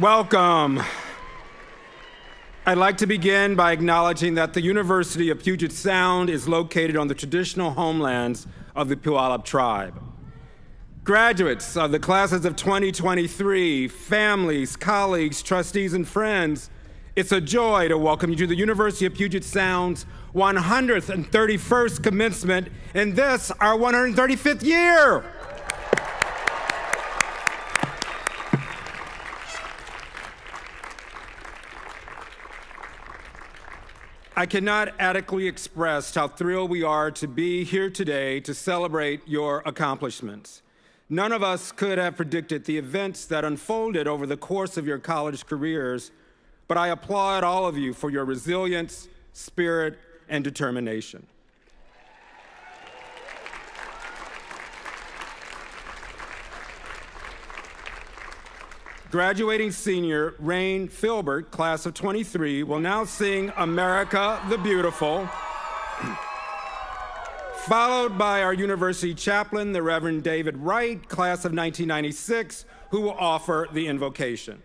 Welcome. I'd like to begin by acknowledging that the University of Puget Sound is located on the traditional homelands of the Puyallup tribe. Graduates of the classes of 2023, families, colleagues, trustees, and friends, it's a joy to welcome you to the University of Puget Sound's 131st commencement in this, our 135th year. I cannot adequately express how thrilled we are to be here today to celebrate your accomplishments. None of us could have predicted the events that unfolded over the course of your college careers, but I applaud all of you for your resilience, spirit, and determination. Graduating senior Rain Filbert, class of 23, will now sing America the Beautiful, followed by our university chaplain, the Reverend David Wright, class of 1996, who will offer the invocation.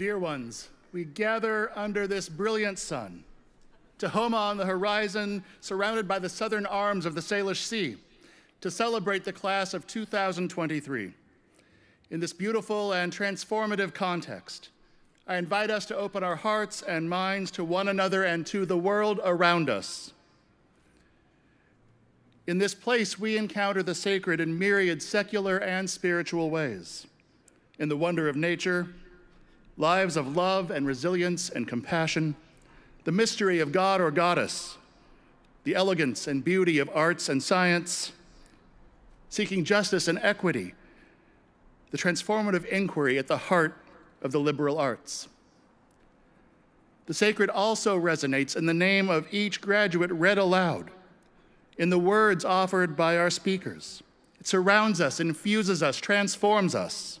Dear ones, we gather under this brilliant sun, Tahoma on the horizon, surrounded by the southern arms of the Salish Sea, to celebrate the class of 2023. In this beautiful and transformative context, I invite us to open our hearts and minds to one another and to the world around us. In this place, we encounter the sacred in myriad secular and spiritual ways. In the wonder of nature, lives of love and resilience and compassion, the mystery of God or goddess, the elegance and beauty of arts and science, seeking justice and equity, the transformative inquiry at the heart of the liberal arts. The sacred also resonates in the name of each graduate read aloud, in the words offered by our speakers. It surrounds us, infuses us, transforms us.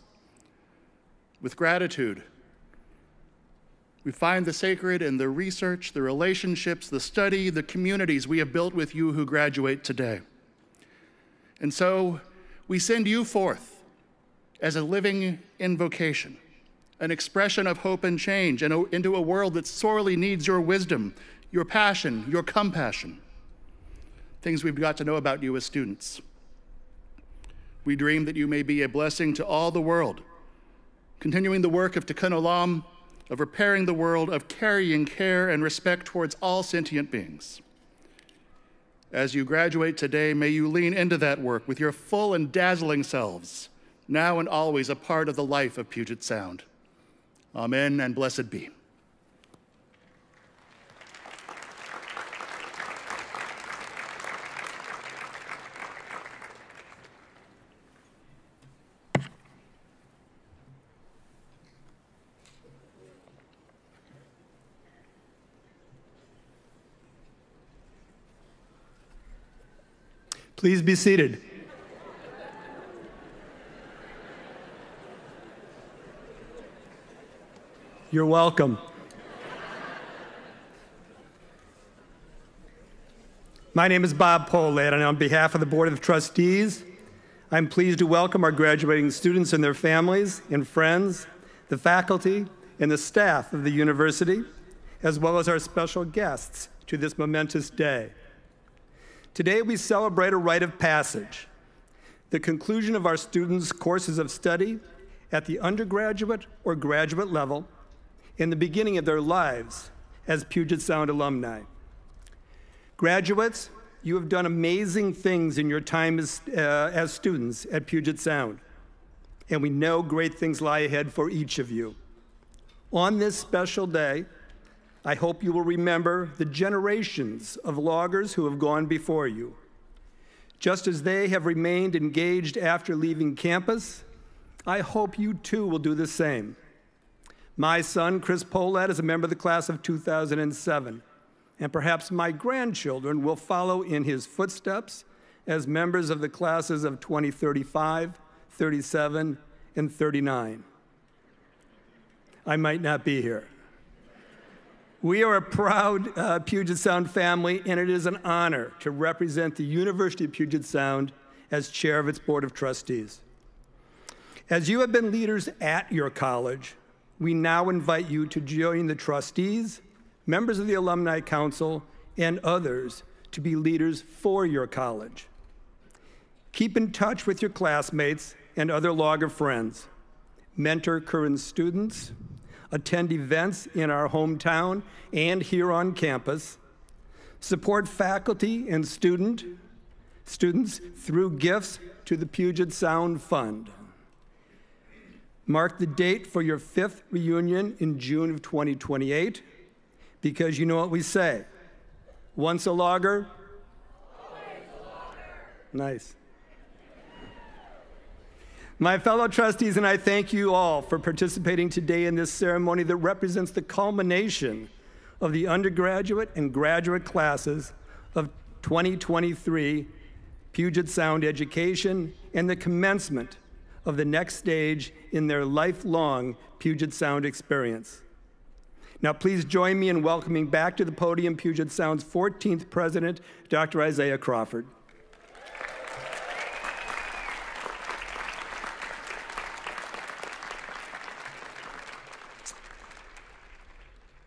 With gratitude, we find the sacred in the research, the relationships, the study, the communities we have built with you who graduate today. And so we send you forth as a living invocation, an expression of hope and change, and into a world that sorely needs your wisdom, your passion, your compassion. Things we've got to know about you as students. We dream that you may be a blessing to all the world, continuing the work of Tikkun Olam, of repairing the world, of carrying care and respect towards all sentient beings. As you graduate today, may you lean into that work with your full and dazzling selves, now and always a part of the life of Puget Sound. Amen and blessed be. Please be seated. You're welcome. My name is Bob Pohlad, and on behalf of the Board of Trustees, I'm pleased to welcome our graduating students and their families and friends, the faculty, and the staff of the university, as well as our special guests to this momentous day. Today we celebrate a rite of passage, the conclusion of our students' courses of study at the undergraduate or graduate level in the beginning of their lives as Puget Sound alumni. Graduates, you have done amazing things in your time as, uh, as students at Puget Sound, and we know great things lie ahead for each of you. On this special day, I hope you will remember the generations of loggers who have gone before you. Just as they have remained engaged after leaving campus, I hope you too will do the same. My son, Chris Pohlad, is a member of the class of 2007, and perhaps my grandchildren will follow in his footsteps as members of the classes of 2035, 37, and 39. I might not be here. We are a proud uh, Puget Sound family, and it is an honor to represent the University of Puget Sound as chair of its Board of Trustees. As you have been leaders at your college, we now invite you to join the trustees, members of the Alumni Council, and others to be leaders for your college. Keep in touch with your classmates and other Logger friends. Mentor current students, attend events in our hometown and here on campus, support faculty and student, students through gifts to the Puget Sound Fund. Mark the date for your fifth reunion in June of 2028 because you know what we say. Once a logger, always a logger. Nice. My fellow trustees and I thank you all for participating today in this ceremony that represents the culmination of the undergraduate and graduate classes of 2023 Puget Sound education and the commencement of the next stage in their lifelong Puget Sound experience. Now, please join me in welcoming back to the podium Puget Sound's 14th president, Dr. Isaiah Crawford.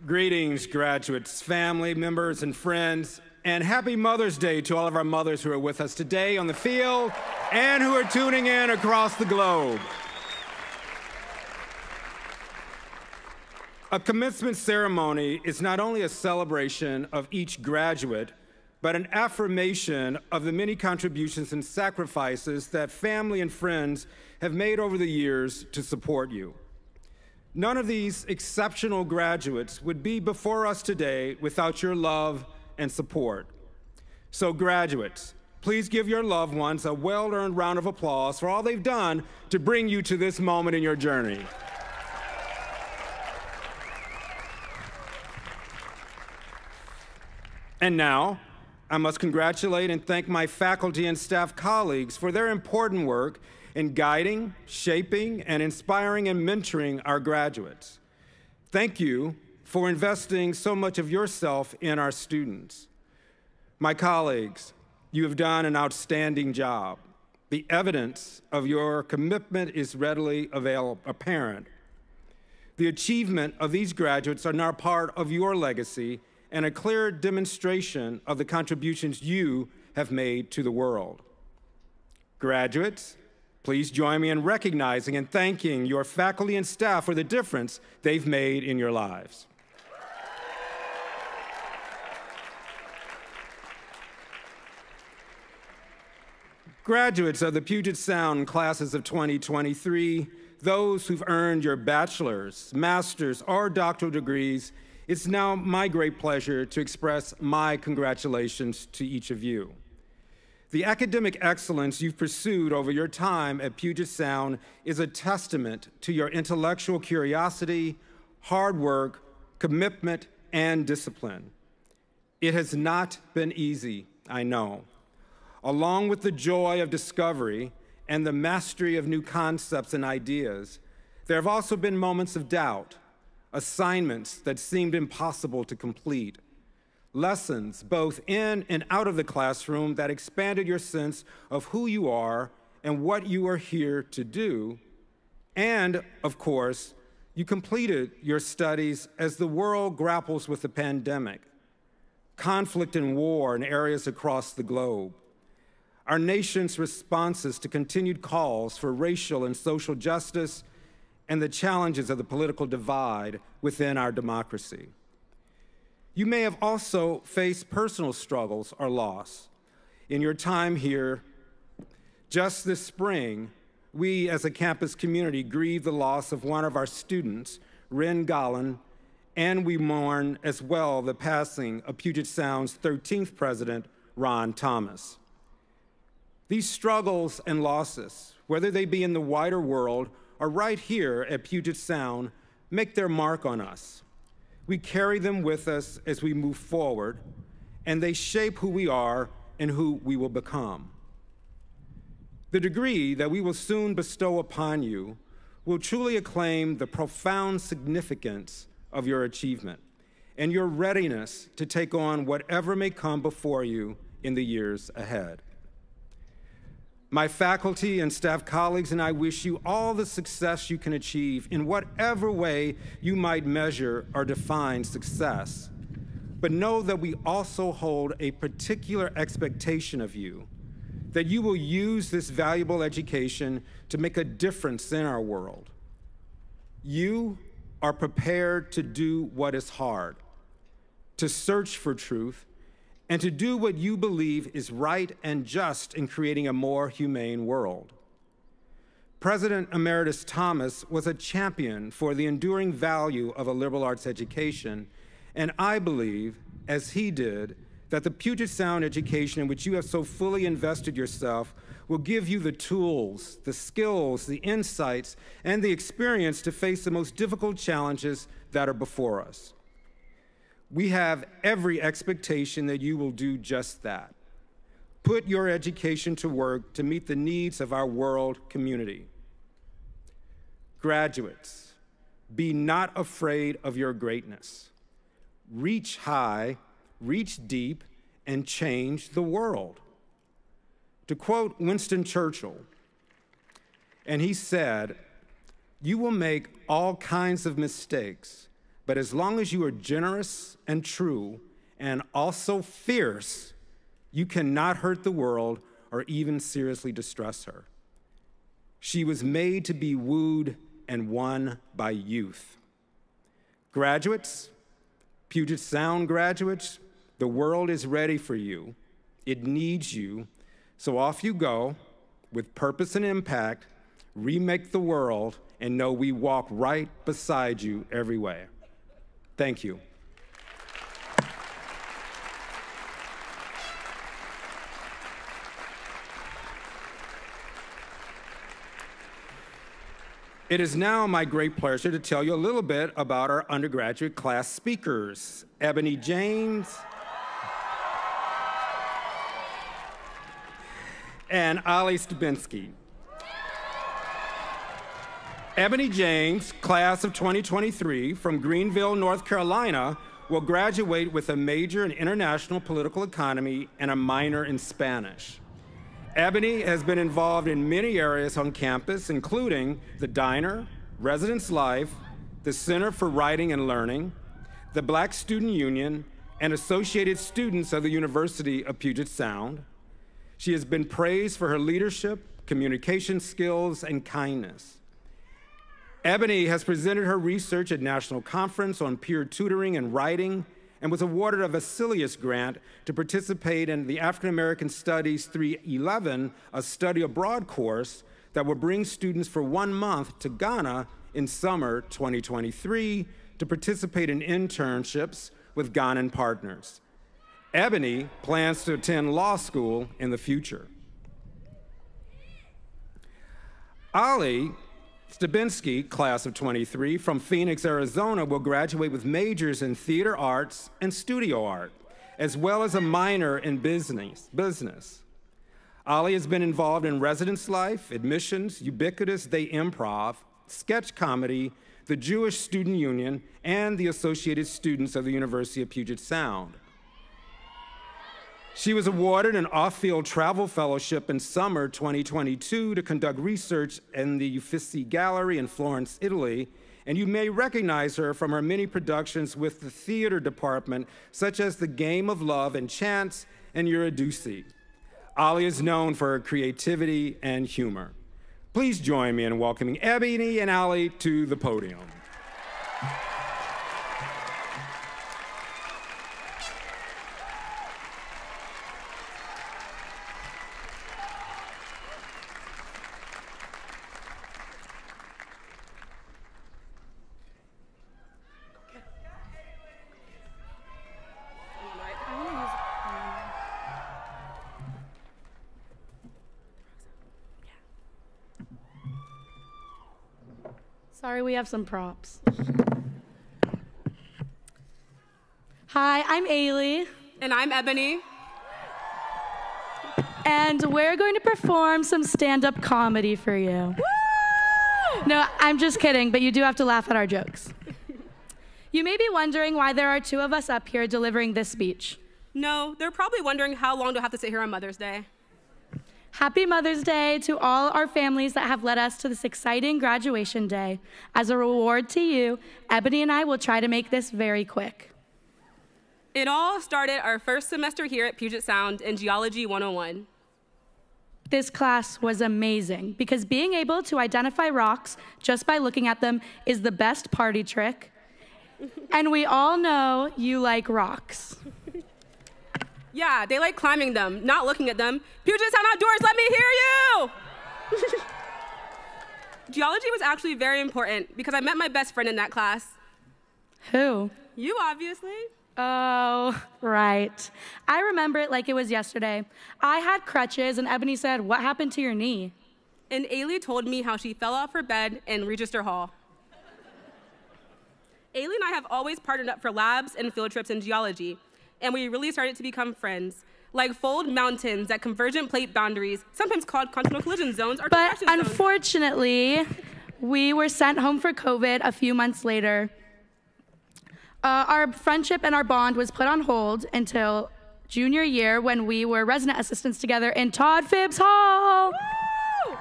Greetings, graduates, family members, and friends, and happy Mother's Day to all of our mothers who are with us today on the field and who are tuning in across the globe. A commencement ceremony is not only a celebration of each graduate, but an affirmation of the many contributions and sacrifices that family and friends have made over the years to support you. None of these exceptional graduates would be before us today without your love and support. So, graduates, please give your loved ones a well earned round of applause for all they've done to bring you to this moment in your journey. And now, I must congratulate and thank my faculty and staff colleagues for their important work in guiding, shaping, and inspiring and mentoring our graduates. Thank you for investing so much of yourself in our students. My colleagues, you have done an outstanding job. The evidence of your commitment is readily available, apparent. The achievement of these graduates are now part of your legacy and a clear demonstration of the contributions you have made to the world. Graduates, please join me in recognizing and thanking your faculty and staff for the difference they've made in your lives. Graduates of the Puget Sound classes of 2023, those who've earned your bachelor's, master's, or doctoral degrees, it's now my great pleasure to express my congratulations to each of you. The academic excellence you've pursued over your time at Puget Sound is a testament to your intellectual curiosity, hard work, commitment, and discipline. It has not been easy, I know along with the joy of discovery and the mastery of new concepts and ideas, there have also been moments of doubt, assignments that seemed impossible to complete, lessons both in and out of the classroom that expanded your sense of who you are and what you are here to do, and, of course, you completed your studies as the world grapples with the pandemic, conflict and war in areas across the globe, our nation's responses to continued calls for racial and social justice, and the challenges of the political divide within our democracy. You may have also faced personal struggles or loss. In your time here, just this spring, we as a campus community grieve the loss of one of our students, Ren Gollin, and we mourn as well the passing of Puget Sound's 13th president, Ron Thomas. These struggles and losses, whether they be in the wider world or right here at Puget Sound, make their mark on us. We carry them with us as we move forward, and they shape who we are and who we will become. The degree that we will soon bestow upon you will truly acclaim the profound significance of your achievement and your readiness to take on whatever may come before you in the years ahead. My faculty and staff colleagues and I wish you all the success you can achieve in whatever way you might measure or define success. But know that we also hold a particular expectation of you, that you will use this valuable education to make a difference in our world. You are prepared to do what is hard, to search for truth, and to do what you believe is right and just in creating a more humane world. President Emeritus Thomas was a champion for the enduring value of a liberal arts education, and I believe, as he did, that the Puget Sound education in which you have so fully invested yourself will give you the tools, the skills, the insights, and the experience to face the most difficult challenges that are before us we have every expectation that you will do just that. Put your education to work to meet the needs of our world community. Graduates, be not afraid of your greatness. Reach high, reach deep, and change the world. To quote Winston Churchill, and he said, You will make all kinds of mistakes but as long as you are generous and true and also fierce, you cannot hurt the world or even seriously distress her. She was made to be wooed and won by youth. Graduates, Puget Sound graduates, the world is ready for you. It needs you. So off you go with purpose and impact, remake the world, and know we walk right beside you every way. Thank you. It is now my great pleasure to tell you a little bit about our undergraduate class speakers. Ebony James and Ali Stubinsky. Ebony James, class of 2023 from Greenville, North Carolina, will graduate with a major in international political economy and a minor in Spanish. Ebony has been involved in many areas on campus, including the diner, residence life, the Center for Writing and Learning, the Black Student Union, and Associated Students of the University of Puget Sound. She has been praised for her leadership, communication skills, and kindness. Ebony has presented her research at National Conference on Peer Tutoring and Writing and was awarded a Vasilius Grant to participate in the African American Studies 311, a study abroad course that will bring students for one month to Ghana in summer 2023 to participate in internships with Ghanan partners. Ebony plans to attend law school in the future. Ali Stabinsky, class of 23, from Phoenix, Arizona, will graduate with majors in theater arts and studio art, as well as a minor in business. business. Ali has been involved in residence life, admissions, ubiquitous They Improv, sketch comedy, the Jewish Student Union, and the Associated Students of the University of Puget Sound. She was awarded an off-field travel fellowship in summer 2022 to conduct research in the Uffizi Gallery in Florence, Italy, and you may recognize her from her many productions with the theater department, such as The Game of Love and Chance and Eurydice. Ali is known for her creativity and humor. Please join me in welcoming Ebony and Ali to the podium. Sorry, we have some props. Hi, I'm Ailey. And I'm Ebony. And we're going to perform some stand up comedy for you. Woo! No, I'm just kidding, but you do have to laugh at our jokes. You may be wondering why there are two of us up here delivering this speech. No, they're probably wondering how long do I have to sit here on Mother's Day. Happy Mother's Day to all our families that have led us to this exciting graduation day. As a reward to you, Ebony and I will try to make this very quick. It all started our first semester here at Puget Sound in Geology 101. This class was amazing because being able to identify rocks just by looking at them is the best party trick. and we all know you like rocks. Yeah, they like climbing them, not looking at them. Puget Sound Outdoors, let me hear you! Geology was actually very important because I met my best friend in that class. Who? You, obviously. Oh, right. I remember it like it was yesterday. I had crutches, and Ebony said, What happened to your knee? And Ailey told me how she fell off her bed in Regester Hall. Ailey and I have always partnered up for labs and field trips in geology, and we really started to become friends. Like fold mountains at convergent plate boundaries, sometimes called continental collision zones or But zones. unfortunately, we were sent home for COVID a few months later. Uh, our friendship and our bond was put on hold until junior year when we were resident assistants together in Todd Phibbs Hall. Woo!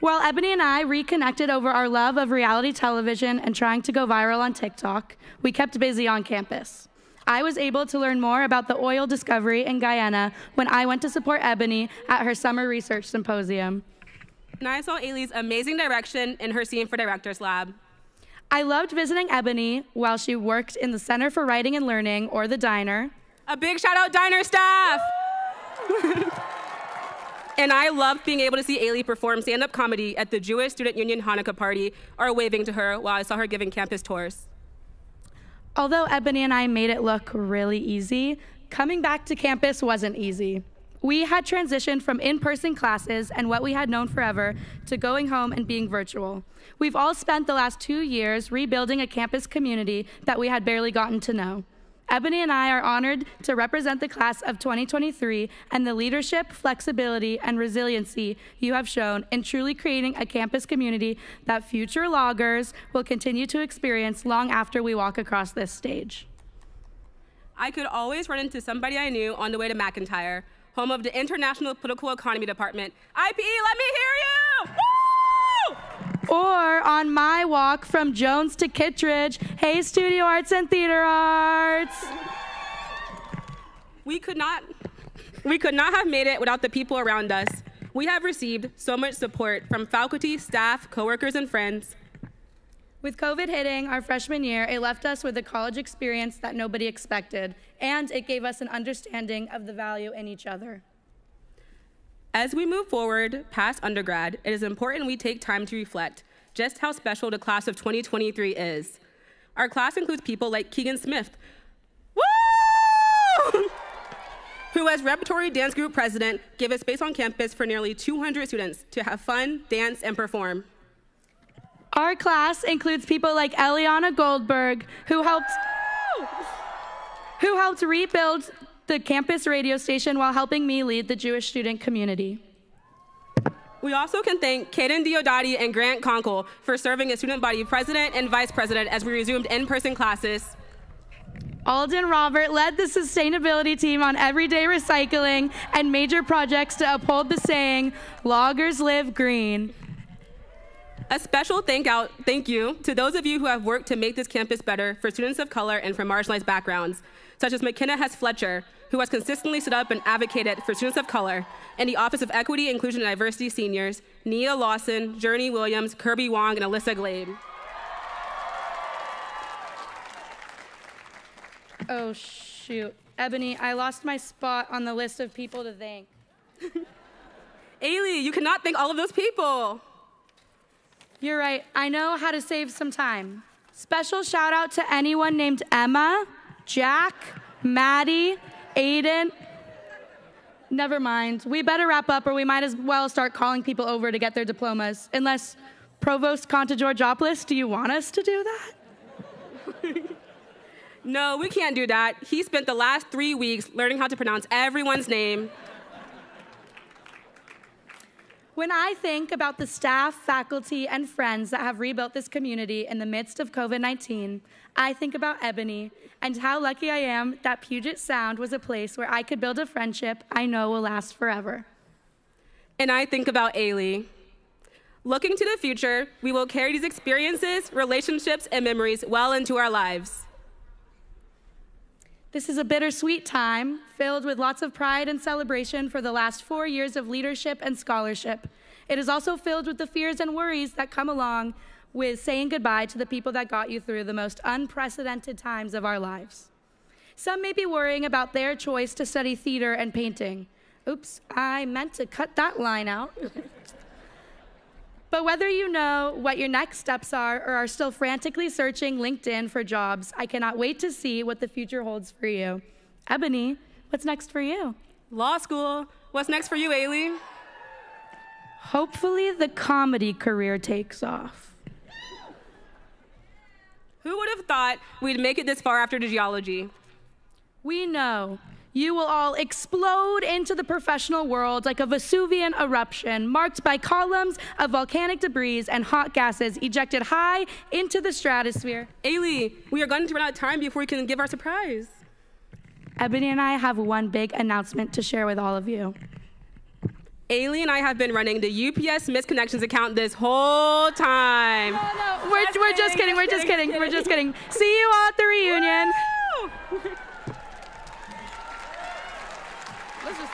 While Ebony and I reconnected over our love of reality television and trying to go viral on TikTok, we kept busy on campus. I was able to learn more about the oil discovery in Guyana when I went to support Ebony at her summer research symposium. And I saw Ailey's amazing direction in her Scene for Directors lab. I loved visiting Ebony while she worked in the Center for Writing and Learning, or the Diner. A big shout out, Diner staff! and I loved being able to see Ailey perform stand up comedy at the Jewish Student Union Hanukkah party or waving to her while I saw her giving campus tours. Although Ebony and I made it look really easy, coming back to campus wasn't easy. We had transitioned from in person classes and what we had known forever to going home and being virtual. We've all spent the last two years rebuilding a campus community that we had barely gotten to know. Ebony and I are honored to represent the class of 2023 and the leadership, flexibility, and resiliency you have shown in truly creating a campus community that future loggers will continue to experience long after we walk across this stage. I could always run into somebody I knew on the way to McIntyre, home of the International Political Economy Department. IPE, let me hear you! Woo! Or on my walk from Jones to Kittredge. Hey, Studio Arts and Theater Arts. We could not we could not have made it without the people around us. We have received so much support from faculty, staff, coworkers, and friends. With COVID hitting our freshman year, it left us with a college experience that nobody expected, and it gave us an understanding of the value in each other. As we move forward past undergrad, it is important we take time to reflect just how special the class of 2023 is. Our class includes people like Keegan Smith, woo! who as repertory dance group president gave a space on campus for nearly 200 students to have fun, dance, and perform. Our class includes people like Eliana Goldberg, who helped who helped rebuild the campus radio station while helping me lead the Jewish student community. We also can thank Kaden Diodati and Grant Conkle for serving as student body president and vice president as we resumed in-person classes. Alden Robert led the sustainability team on everyday recycling and major projects to uphold the saying, loggers live green. A special thank, out, thank you to those of you who have worked to make this campus better for students of color and from marginalized backgrounds, such as McKenna Hess Fletcher, who has consistently stood up and advocated for students of color, and the Office of Equity, Inclusion, and Diversity seniors, Nia Lawson, Journey Williams, Kirby Wong, and Alyssa Glade. Oh, shoot. Ebony, I lost my spot on the list of people to thank. Ailey, you cannot thank all of those people. You're right. I know how to save some time. Special shout out to anyone named Emma, Jack, Maddie, Aiden. Never mind. We better wrap up or we might as well start calling people over to get their diplomas. Unless Provost Conta Georgopoulos, do you want us to do that? no, we can't do that. He spent the last three weeks learning how to pronounce everyone's name. When I think about the staff, faculty, and friends that have rebuilt this community in the midst of COVID 19, I think about Ebony and how lucky I am that Puget Sound was a place where I could build a friendship I know will last forever. And I think about Ailey. Looking to the future, we will carry these experiences, relationships, and memories well into our lives. This is a bittersweet time filled with lots of pride and celebration for the last four years of leadership and scholarship. It is also filled with the fears and worries that come along with saying goodbye to the people that got you through the most unprecedented times of our lives. Some may be worrying about their choice to study theater and painting. Oops, I meant to cut that line out. But whether you know what your next steps are or are still frantically searching LinkedIn for jobs, I cannot wait to see what the future holds for you. Ebony, what's next for you? Law school. What's next for you, Ailey? Hopefully, the comedy career takes off. Who would have thought we'd make it this far after geology? We know you will all explode into the professional world like a Vesuvian eruption, marked by columns of volcanic debris and hot gases ejected high into the stratosphere. Ailey, we are going to run out of time before we can give our surprise. Ebony and I have one big announcement to share with all of you. Ailey and I have been running the UPS Misconnections account this whole time. Oh, no, we're, just, we're kidding, just kidding, we're just kidding, kidding, we're just kidding. See you all at the reunion. Let's just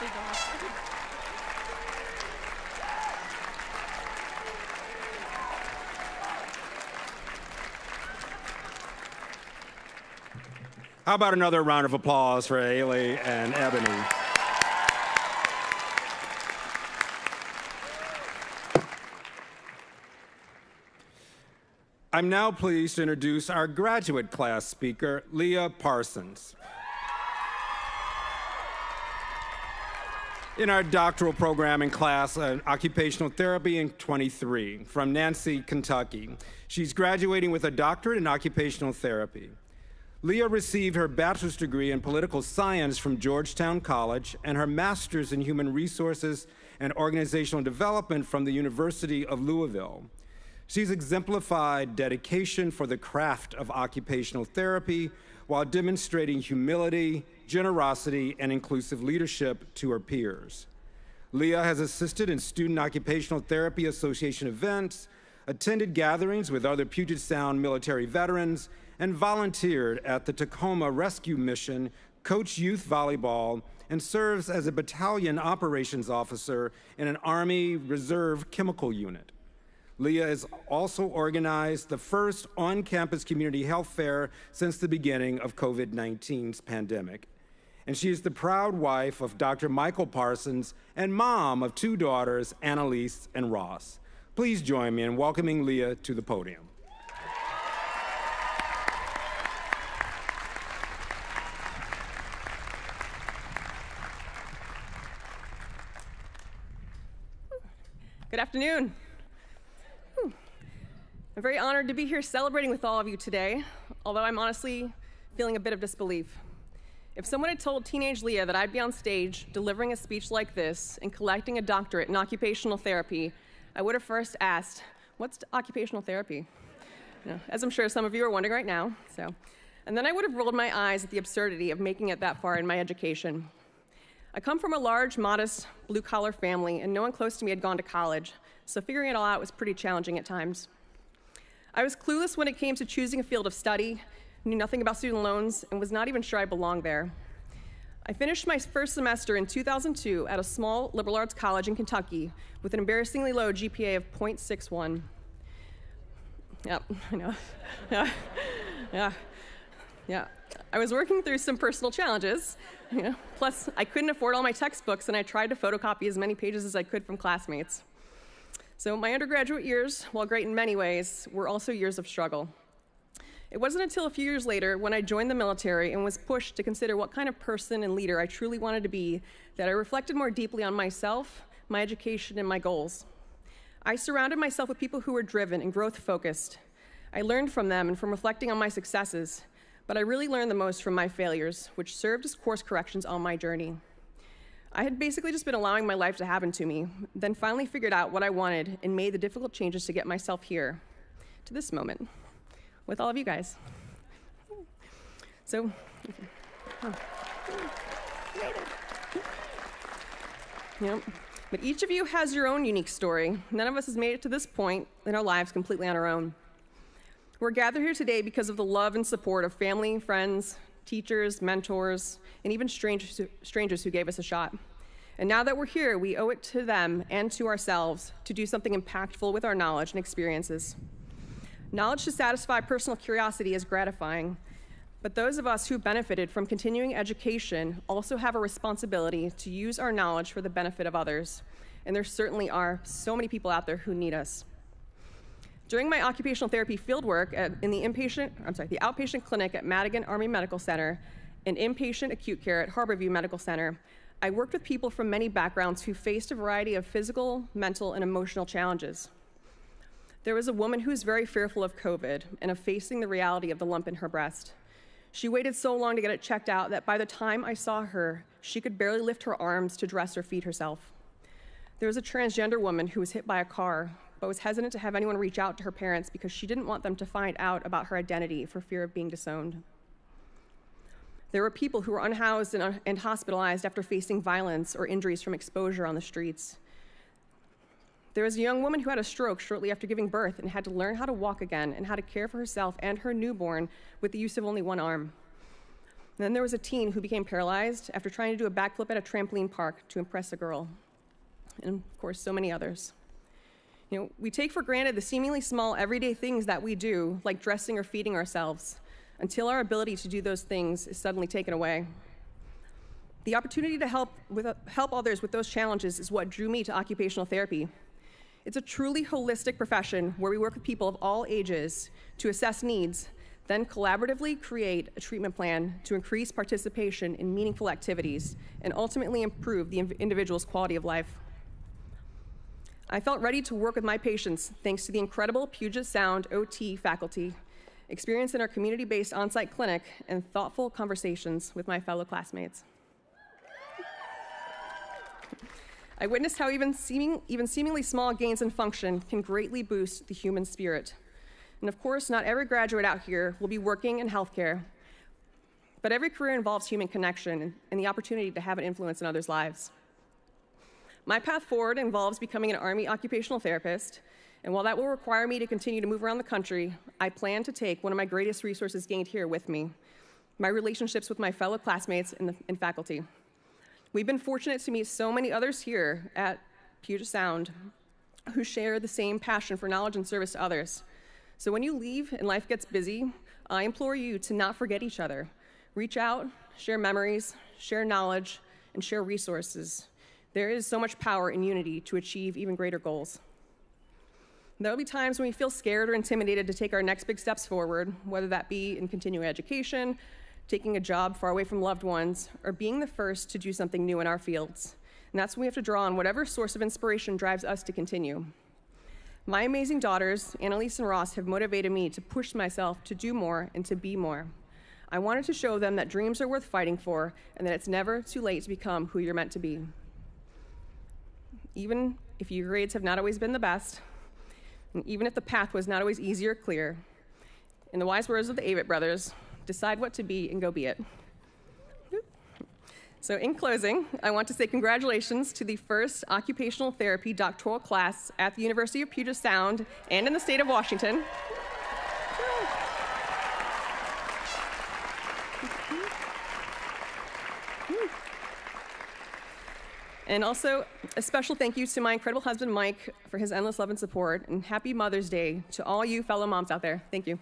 How about another round of applause for Ailey and Ebony? I'm now pleased to introduce our graduate class speaker, Leah Parsons. In our doctoral program in class, uh, Occupational Therapy in 23 from Nancy, Kentucky. She's graduating with a doctorate in occupational therapy. Leah received her bachelor's degree in political science from Georgetown College and her master's in human resources and organizational development from the University of Louisville. She's exemplified dedication for the craft of occupational therapy while demonstrating humility, generosity, and inclusive leadership to her peers. Leah has assisted in Student Occupational Therapy Association events, attended gatherings with other Puget Sound military veterans, and volunteered at the Tacoma Rescue Mission, coached youth volleyball, and serves as a battalion operations officer in an Army Reserve chemical unit. Leah has also organized the first on-campus community health fair since the beginning of COVID-19's pandemic. And she is the proud wife of Dr. Michael Parsons and mom of two daughters, Annalise and Ross. Please join me in welcoming Leah to the podium. Good afternoon. I'm very honored to be here celebrating with all of you today, although I'm honestly feeling a bit of disbelief. If someone had told teenage Leah that I'd be on stage delivering a speech like this and collecting a doctorate in occupational therapy, I would have first asked, What's occupational therapy? You know, as I'm sure some of you are wondering right now. So, and then I would have rolled my eyes at the absurdity of making it that far in my education. I come from a large, modest, blue collar family, and no one close to me had gone to college, so figuring it all out was pretty challenging at times. I was clueless when it came to choosing a field of study, knew nothing about student loans, and was not even sure I belonged there. I finished my first semester in 2002 at a small liberal arts college in Kentucky with an embarrassingly low GPA of 0.61. Yep, I know. yeah, yeah, yeah. I was working through some personal challenges. You know, plus, I couldn't afford all my textbooks, and I tried to photocopy as many pages as I could from classmates. So, my undergraduate years, while great in many ways, were also years of struggle. It wasn't until a few years later, when I joined the military and was pushed to consider what kind of person and leader I truly wanted to be, that I reflected more deeply on myself, my education, and my goals. I surrounded myself with people who were driven and growth focused. I learned from them and from reflecting on my successes, but I really learned the most from my failures, which served as course corrections on my journey. I had basically just been allowing my life to happen to me, then finally figured out what I wanted and made the difficult changes to get myself here, to this moment, with all of you guys. So, Yep. But each of you has your own unique story. None of us has made it to this point in our lives completely on our own. We're gathered here today because of the love and support of family, friends, teachers, mentors, and even strangers, strangers who gave us a shot. And now that we're here, we owe it to them and to ourselves to do something impactful with our knowledge and experiences. Knowledge to satisfy personal curiosity is gratifying, but those of us who benefited from continuing education also have a responsibility to use our knowledge for the benefit of others. And there certainly are so many people out there who need us. During my occupational therapy fieldwork in the inpatient, I'm sorry, the outpatient clinic at Madigan Army Medical Center and inpatient acute care at Harborview Medical Center, I worked with people from many backgrounds who faced a variety of physical, mental, and emotional challenges. There was a woman who was very fearful of COVID and of facing the reality of the lump in her breast. She waited so long to get it checked out that by the time I saw her, she could barely lift her arms to dress or feed herself. There was a transgender woman who was hit by a car, but was hesitant to have anyone reach out to her parents because she didn't want them to find out about her identity for fear of being disowned. There were people who were unhoused and, uh, and hospitalized after facing violence or injuries from exposure on the streets. There was a young woman who had a stroke shortly after giving birth and had to learn how to walk again and how to care for herself and her newborn with the use of only one arm. And then there was a teen who became paralyzed after trying to do a backflip at a trampoline park to impress a girl. And of course, so many others. You know, we take for granted the seemingly small everyday things that we do, like dressing or feeding ourselves, until our ability to do those things is suddenly taken away. The opportunity to help, with, help others with those challenges is what drew me to occupational therapy. It's a truly holistic profession where we work with people of all ages to assess needs, then collaboratively create a treatment plan to increase participation in meaningful activities and ultimately improve the individual's quality of life. I felt ready to work with my patients thanks to the incredible Puget Sound OT faculty, experience in our community based on site clinic, and thoughtful conversations with my fellow classmates. I witnessed how even, seeming, even seemingly small gains in function can greatly boost the human spirit. And of course, not every graduate out here will be working in healthcare, but every career involves human connection and the opportunity to have an influence in others' lives. My path forward involves becoming an Army occupational therapist, And while that will require me to continue to move around the country, I plan to take one of my greatest resources gained here with me my relationships with my fellow classmates and, the, and faculty. We've been fortunate to meet so many others here at Puget Sound who share the same passion for knowledge and service to others. So when you leave and life gets busy, I implore you to not forget each other. Reach out, share memories, share knowledge, and share resources. There is so much power in unity to achieve even greater goals. There will be times when we feel scared or intimidated to take our next big steps forward, whether that be in continuing education, taking a job far away from loved ones, or being the first to do something new in our fields. And that's when we have to draw on whatever source of inspiration drives us to continue. My amazing daughters, Annalise and Ross, have motivated me to push myself to do more and to be more. I wanted to show them that dreams are worth fighting for and that it's never too late to become who you're meant to be. Even if your grades have not always been the best, and even if the path was not always easy or clear, in the wise words of the Avett brothers, decide what to be and go be it. So, in closing, I want to say congratulations to the first occupational therapy doctoral class at the University of Puget Sound and in the state of Washington. And also, a special thank you to my incredible husband, Mike, for his endless love and support. And happy Mother's Day to all you fellow moms out there. Thank you.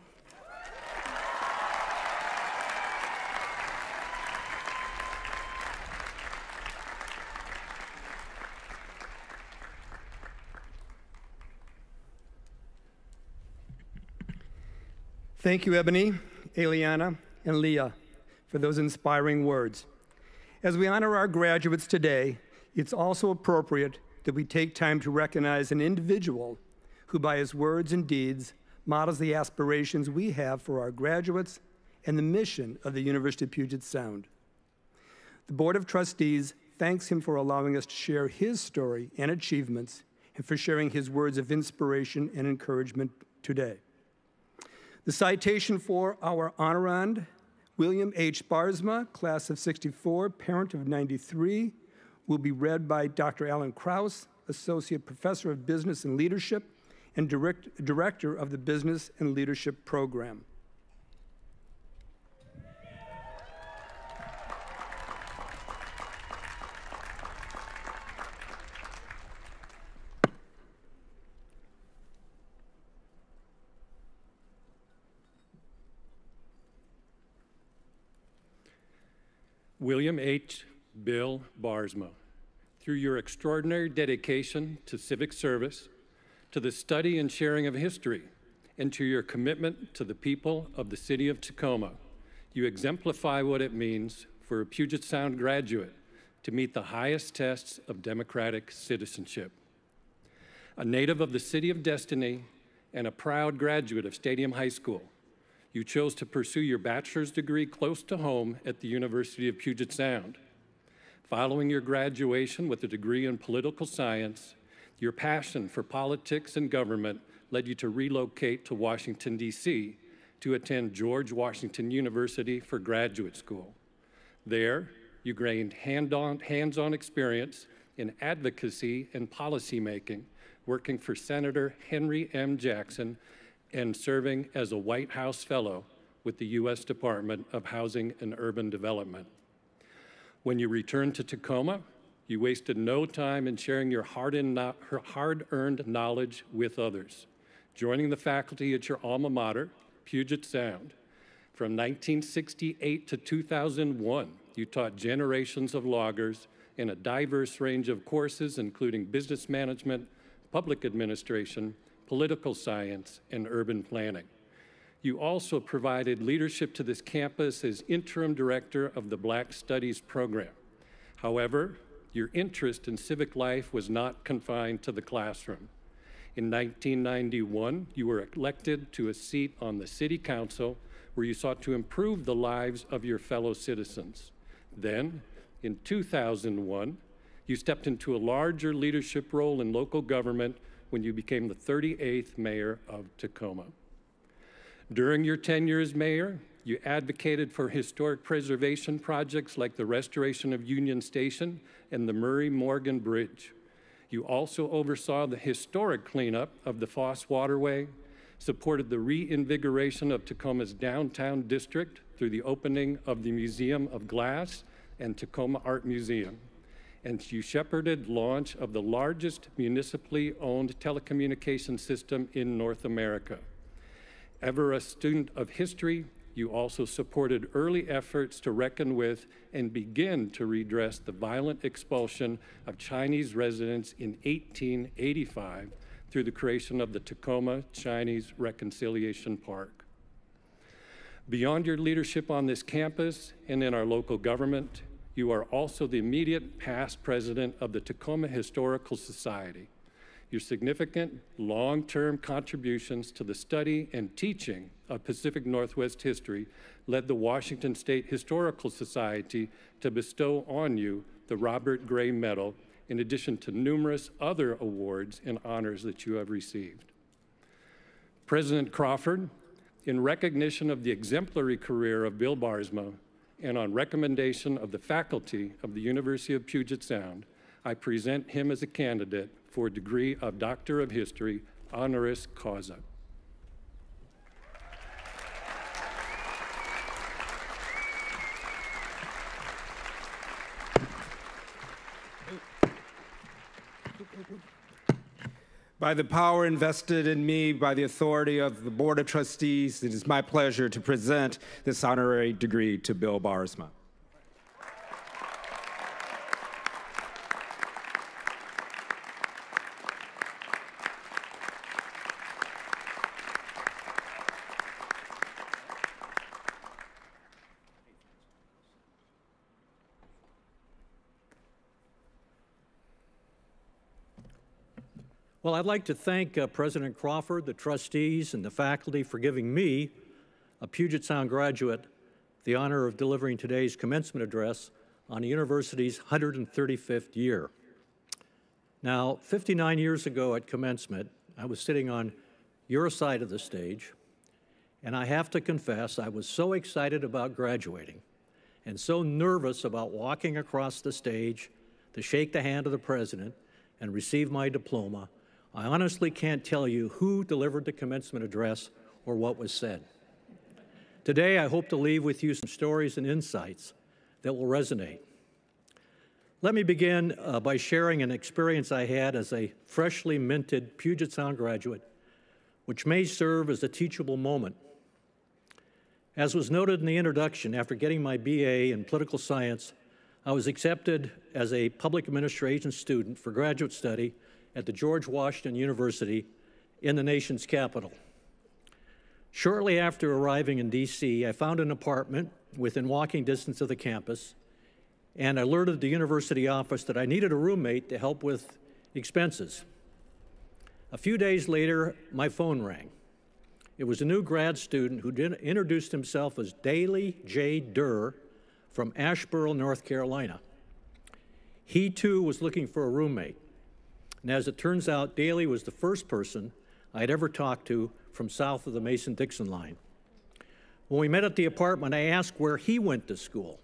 Thank you, Ebony, Eliana, and Leah, for those inspiring words. As we honor our graduates today, it's also appropriate that we take time to recognize an individual who, by his words and deeds, models the aspirations we have for our graduates and the mission of the University of Puget Sound. The Board of Trustees thanks him for allowing us to share his story and achievements and for sharing his words of inspiration and encouragement today. The citation for our honorand, William H. Baarsma, class of 64, parent of 93, will be read by Dr. Alan Kraus, Associate Professor of Business and Leadership and direct, Director of the Business and Leadership Program. William H. Bill Baarsma, through your extraordinary dedication to civic service, to the study and sharing of history, and to your commitment to the people of the city of Tacoma, you exemplify what it means for a Puget Sound graduate to meet the highest tests of democratic citizenship. A native of the City of Destiny and a proud graduate of Stadium High School, you chose to pursue your bachelor's degree close to home at the University of Puget Sound. Following your graduation with a degree in political science, your passion for politics and government led you to relocate to Washington, D.C. to attend George Washington University for graduate school. There, you gained hands-on experience in advocacy and policymaking, working for Senator Henry M. Jackson and serving as a White House Fellow with the U.S. Department of Housing and Urban Development. When you returned to Tacoma, you wasted no time in sharing your hard-earned knowledge with others, joining the faculty at your alma mater, Puget Sound. From 1968 to 2001, you taught generations of loggers in a diverse range of courses, including business management, public administration, political science, and urban planning. You also provided leadership to this campus as interim director of the Black Studies program. However, your interest in civic life was not confined to the classroom. In 1991, you were elected to a seat on the City Council where you sought to improve the lives of your fellow citizens. Then, in 2001, you stepped into a larger leadership role in local government when you became the 38th mayor of Tacoma. During your tenure as mayor, you advocated for historic preservation projects like the restoration of Union Station and the Murray Morgan Bridge. You also oversaw the historic cleanup of the Foss Waterway, supported the reinvigoration of Tacoma's downtown district through the opening of the Museum of Glass and Tacoma Art Museum. And you shepherded launch of the largest municipally owned telecommunication system in North America. Ever a student of history, you also supported early efforts to reckon with and begin to redress the violent expulsion of Chinese residents in 1885 through the creation of the Tacoma Chinese Reconciliation Park. Beyond your leadership on this campus and in our local government, you are also the immediate past president of the Tacoma Historical Society. Your significant long-term contributions to the study and teaching of Pacific Northwest history led the Washington State Historical Society to bestow on you the Robert Gray Medal, in addition to numerous other awards and honors that you have received. President Crawford, in recognition of the exemplary career of Bill Baarsma and on recommendation of the faculty of the University of Puget Sound, I present him as a candidate for a degree of Doctor of History honoris causa. By the power invested in me by the authority of the Board of Trustees, it is my pleasure to present this honorary degree to Bill Baarsma. Well, I'd like to thank uh, President Crawford, the trustees, and the faculty for giving me, a Puget Sound graduate, the honor of delivering today's commencement address on the university's 135th year. Now, 59 years ago at commencement, I was sitting on your side of the stage, and I have to confess, I was so excited about graduating and so nervous about walking across the stage to shake the hand of the president and receive my diploma I honestly can't tell you who delivered the commencement address or what was said. Today, I hope to leave with you some stories and insights that will resonate. Let me begin uh, by sharing an experience I had as a freshly minted Puget Sound graduate, which may serve as a teachable moment. As was noted in the introduction, after getting my BA in political science, I was accepted as a public administration student for graduate study at the George Washington University in the nation's capital. Shortly after arriving in D.C., I found an apartment within walking distance of the campus and alerted the university office that I needed a roommate to help with expenses. A few days later, my phone rang. It was a new grad student who introduced himself as Daley J. Durr from Asheboro, North Carolina. He too was looking for a roommate. And as it turns out, Daley was the first person I'd ever talked to from south of the Mason Dixon line. When we met at the apartment, I asked where he went to school.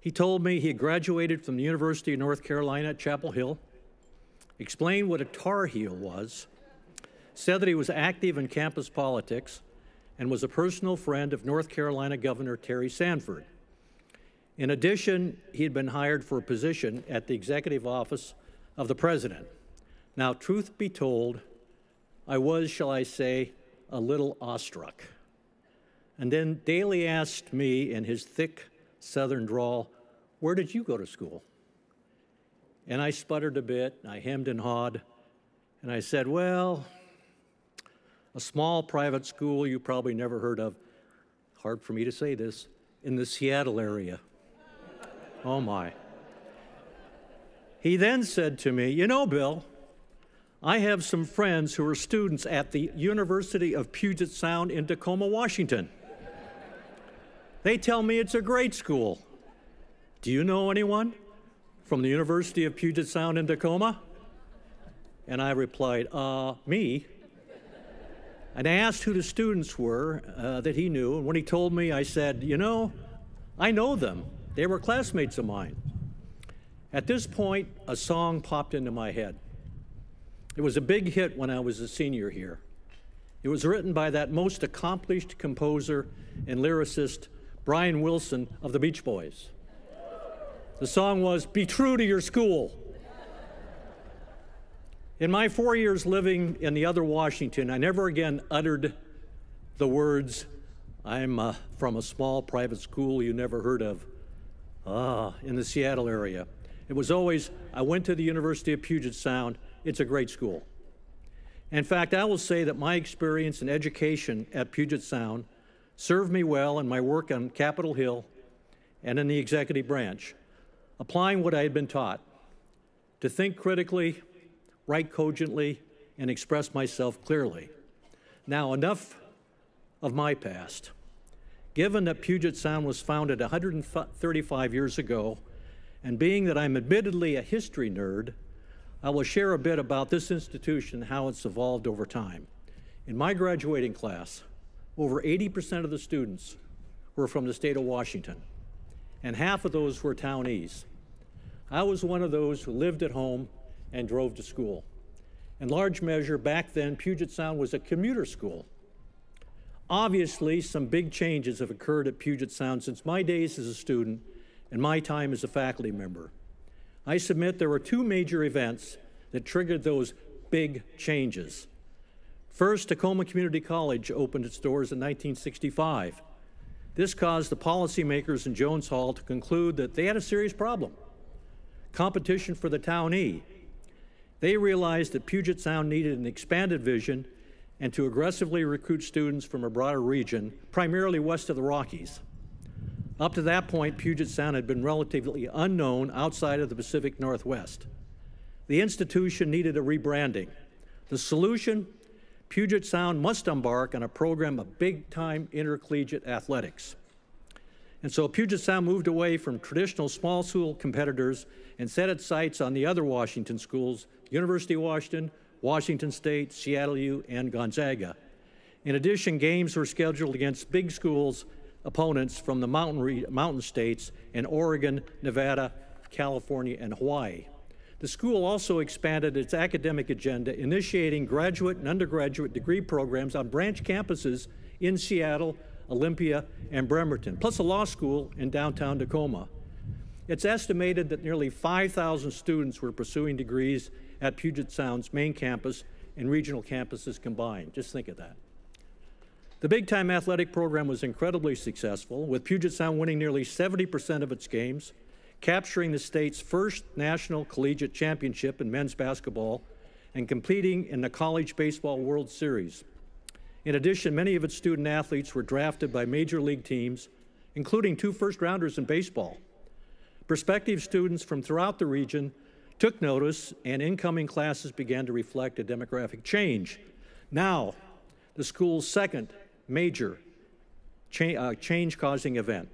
He told me he had graduated from the University of North Carolina at Chapel Hill, explained what a Tar Heel was, said that he was active in campus politics, and was a personal friend of North Carolina Governor Terry Sanford. In addition, he had been hired for a position at the executive office of the president. Now, truth be told, I was, shall I say, a little awestruck. And then Daley asked me in his thick southern drawl, Where did you go to school? And I sputtered a bit, I hemmed and hawed, and I said, Well, a small private school you probably never heard of, hard for me to say this, in the Seattle area. oh my. He then said to me, You know, Bill, I have some friends who are students at the University of Puget Sound in Tacoma, Washington. They tell me it's a great school. Do you know anyone from the University of Puget Sound in Tacoma? And I replied, Uh, me. And I asked who the students were uh, that he knew. And when he told me, I said, You know, I know them. They were classmates of mine. At this point, a song popped into my head. It was a big hit when I was a senior here. It was written by that most accomplished composer and lyricist, Brian Wilson of the Beach Boys. The song was Be True to Your School. In my four years living in the other Washington, I never again uttered the words, I'm uh, from a small private school you never heard of, ah, in the Seattle area. It was always, I went to the University of Puget Sound, it's a great school. In fact, I will say that my experience and education at Puget Sound served me well in my work on Capitol Hill and in the executive branch, applying what I had been taught to think critically, write cogently, and express myself clearly. Now, enough of my past. Given that Puget Sound was founded 135 years ago, and being that I'm admittedly a history nerd, I will share a bit about this institution, and how it's evolved over time. In my graduating class, over 80% of the students were from the state of Washington, and half of those were townies. I was one of those who lived at home and drove to school. In large measure, back then, Puget Sound was a commuter school. Obviously, some big changes have occurred at Puget Sound since my days as a student and my time as a faculty member. I submit there were two major events that triggered those big changes. First, Tacoma Community College opened its doors in 1965. This caused the policymakers in Jones Hall to conclude that they had a serious problem competition for the townee. They realized that Puget Sound needed an expanded vision and to aggressively recruit students from a broader region, primarily west of the Rockies. Up to that point, Puget Sound had been relatively unknown outside of the Pacific Northwest. The institution needed a rebranding. The solution Puget Sound must embark on a program of big time intercollegiate athletics. And so Puget Sound moved away from traditional small school competitors and set its sights on the other Washington schools University of Washington, Washington State, Seattle U, and Gonzaga. In addition, games were scheduled against big schools opponents from the mountain, mountain states in Oregon, Nevada, California, and Hawaii. The school also expanded its academic agenda, initiating graduate and undergraduate degree programs on branch campuses in Seattle, Olympia, and Bremerton, plus a law school in downtown Tacoma. It's estimated that nearly 5,000 students were pursuing degrees at Puget Sound's main campus and regional campuses combined. Just think of that. The big time athletic program was incredibly successful, with Puget Sound winning nearly 70% of its games capturing the state's first national collegiate championship in men's basketball, and competing in the College Baseball World Series. In addition, many of its student athletes were drafted by major league teams, including two first rounders in baseball. Prospective students from throughout the region took notice, and incoming classes began to reflect a demographic change. Now, the school's second major cha uh, change causing event.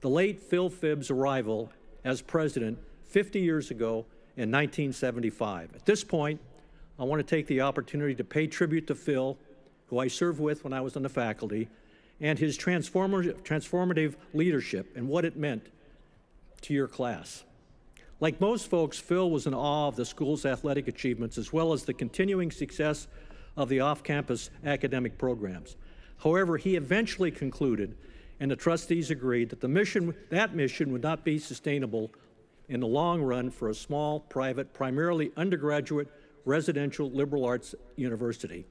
The late Phil Phibbs' arrival as president 50 years ago in 1975. At this point, I want to take the opportunity to pay tribute to Phil, who I served with when I was on the faculty, and his transformative, transformative leadership and what it meant to your class. Like most folks, Phil was in awe of the school's athletic achievements as well as the continuing success of the off campus academic programs. However, he eventually concluded and the trustees agreed that the mission, that mission would not be sustainable in the long run for a small, private, primarily undergraduate residential liberal arts university.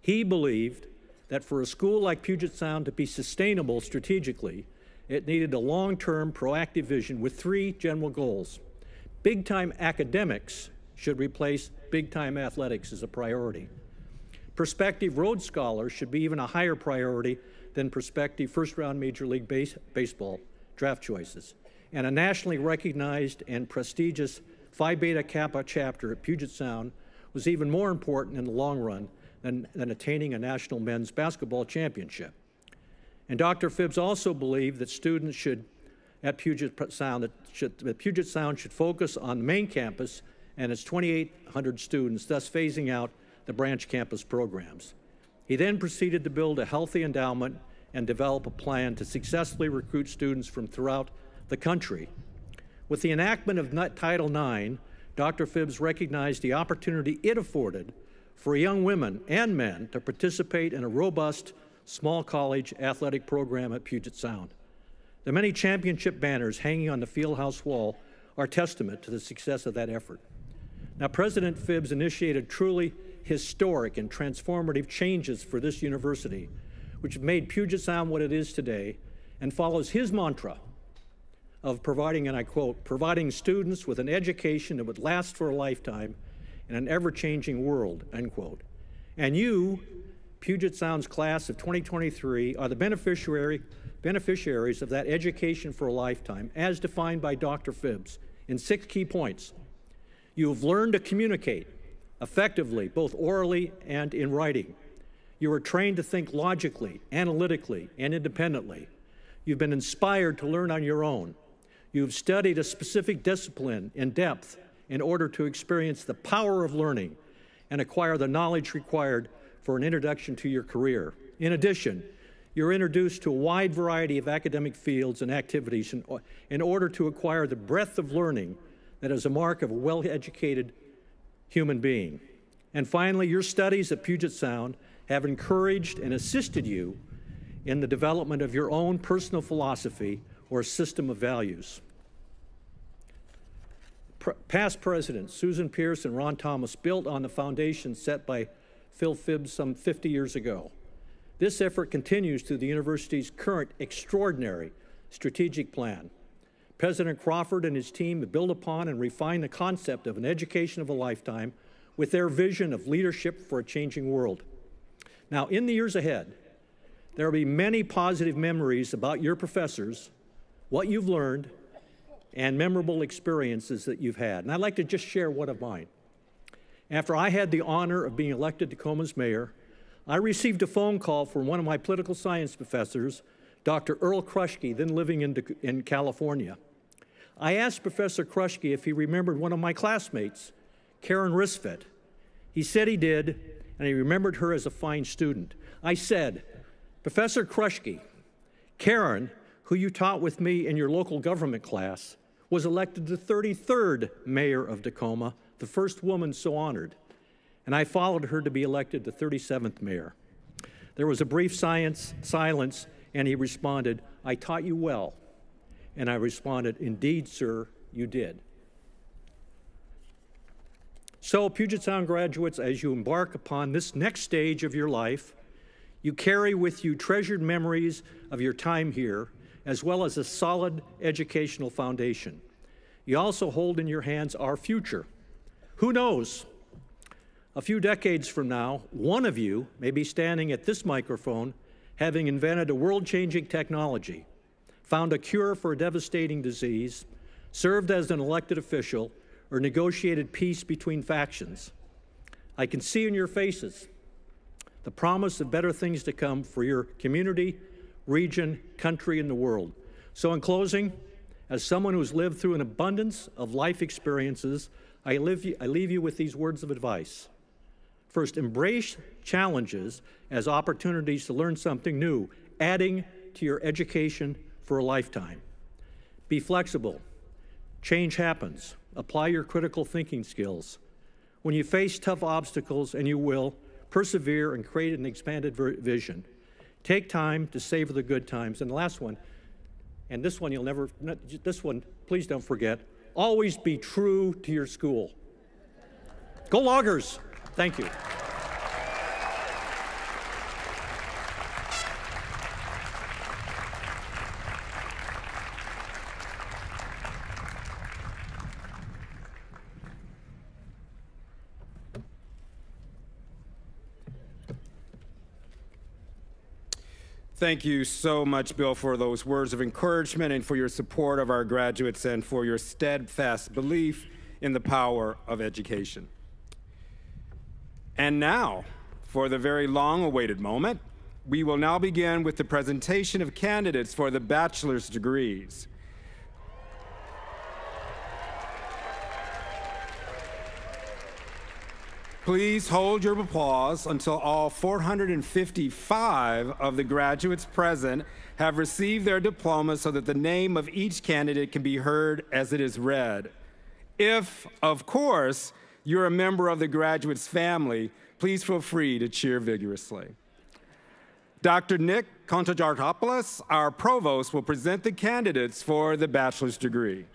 He believed that for a school like Puget Sound to be sustainable strategically, it needed a long-term proactive vision with three general goals. Big-time academics should replace big-time athletics as a priority. Prospective Rhodes Scholars should be even a higher priority than prospective first round Major League base, Baseball draft choices. And a nationally recognized and prestigious Phi Beta Kappa chapter at Puget Sound was even more important in the long run than, than attaining a national men's basketball championship. And Dr. Phibbs also believed that students should, at Puget Sound, that, should, that Puget Sound should focus on the main campus and its 2,800 students, thus phasing out the branch campus programs. He then proceeded to build a healthy endowment and develop a plan to successfully recruit students from throughout the country. With the enactment of Title IX, Dr. Phibbs recognized the opportunity it afforded for young women and men to participate in a robust small college athletic program at Puget Sound. The many championship banners hanging on the fieldhouse wall are testament to the success of that effort. Now, President Phibbs initiated truly historic and transformative changes for this university, which have made Puget Sound what it is today, and follows his mantra of providing, and I quote, providing students with an education that would last for a lifetime in an ever-changing world, unquote. And you, Puget Sound's class of 2023, are the beneficiary, beneficiaries of that education for a lifetime, as defined by Dr. Phibbs, in six key points. You have learned to communicate effectively, both orally and in writing. You are trained to think logically, analytically, and independently. You've been inspired to learn on your own. You've studied a specific discipline in depth in order to experience the power of learning and acquire the knowledge required for an introduction to your career. In addition, you're introduced to a wide variety of academic fields and activities in, in order to acquire the breadth of learning that is a mark of a well educated human being. And finally, your studies at Puget Sound have encouraged and assisted you in the development of your own personal philosophy or system of values. past presidents Susan Pierce and Ron Thomas built on the foundation set by Phil Phibbs some 50 years ago. This effort continues through the university's current extraordinary strategic plan. President Crawford and his team have built upon and refined the concept of an education of a lifetime with their vision of leadership for a changing world. Now, in the years ahead, there will be many positive memories about your professors, what you've learned, and memorable experiences that you've had. And I'd like to just share one of mine. After I had the honor of being elected Tacoma's mayor, I received a phone call from one of my political science professors, Dr. Earl Krushke, then living in, in California. I asked Professor Krushke if he remembered one of my classmates, Karen Risfet. He said he did, and he remembered her as a fine student. I said, Professor Krushke, Karen, who you taught with me in your local government class, was elected the 33rd mayor of Tacoma, the first woman so honored. And I followed her to be elected the 37th mayor. There was a brief science, silence, and he responded, I taught you well. And I responded, Indeed, sir, you did. So, Puget Sound graduates, as you embark upon this next stage of your life, you carry with you treasured memories of your time here, as well as a solid educational foundation. You also hold in your hands our future. Who knows? A few decades from now, one of you may be standing at this microphone having invented a world changing technology, found a cure for a devastating disease, served as an elected official, or negotiated peace between factions. I can see in your faces the promise of better things to come for your community, region, country, and the world. So, in closing, as someone who's lived through an abundance of life experiences, I, live, I leave you with these words of advice. First, embrace challenges as opportunities to learn something new, adding to your education for a lifetime. Be flexible. Change happens. Apply your critical thinking skills. When you face tough obstacles, and you will, persevere and create an expanded vision. Take time to savor the good times. And the last one, and this one you'll never, this one, please don't forget, always be true to your school. Go Loggers! Thank you. Thank you so much, Bill, for those words of encouragement and for your support of our graduates and for your steadfast belief in the power of education. And now, for the very long awaited moment, we will now begin with the presentation of candidates for the bachelor's degrees. Please hold your applause until all 455 of the graduates present have received their diplomas so that the name of each candidate can be heard as it is read. If, of course, you're a member of the graduate's family, please feel free to cheer vigorously. Dr. Nick Kontogeorgopoulos, our provost, will present the candidates for the bachelor's degree.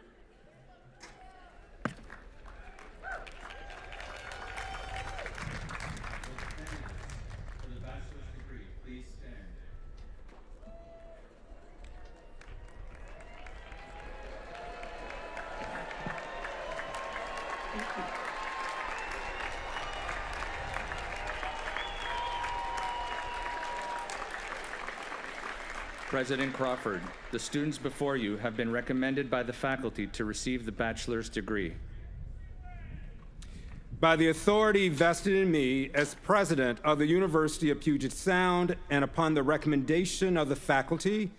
President Crawford, the students before you have been recommended by the faculty to receive the bachelor's degree. By the authority vested in me as president of the University of Puget Sound and upon the recommendation of the faculty,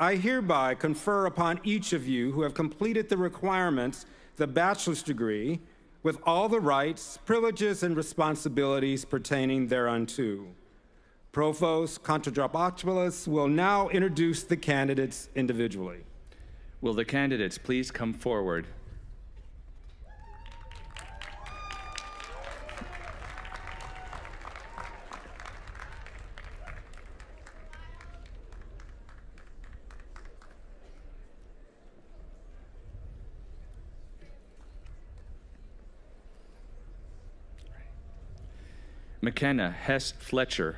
I hereby confer upon each of you who have completed the requirements the bachelor's degree with all the rights, privileges, and responsibilities pertaining thereunto. Provost Kontogeorgopoulos will now introduce the candidates individually. Will the candidates please come forward? McKenna Hess Fletcher.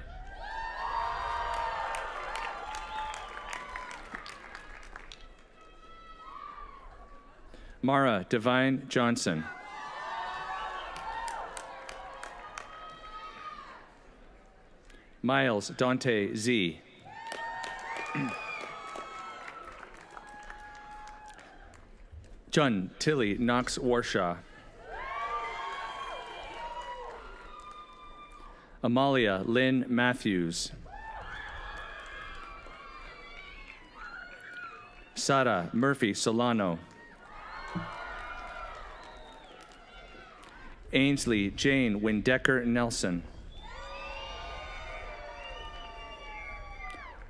Mara Divine Johnson. Miles Dante Z. John Tilly Knox Warshaw. Amalia Lynn Matthews. Sara Murphy Solano. Ainsley Jane Windecker Nelson.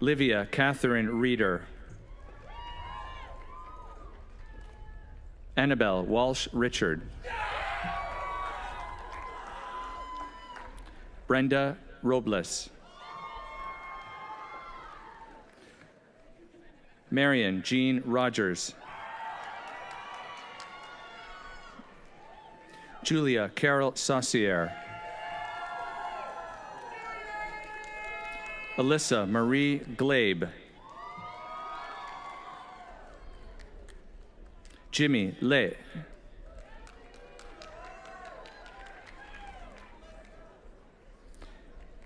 Livia Catherine Reeder. Annabelle Walsh Richard. Brenda Robles. Marion Jean Rogers. Julia Carol Saucier. Alyssa Marie Glabe. Jimmy Le.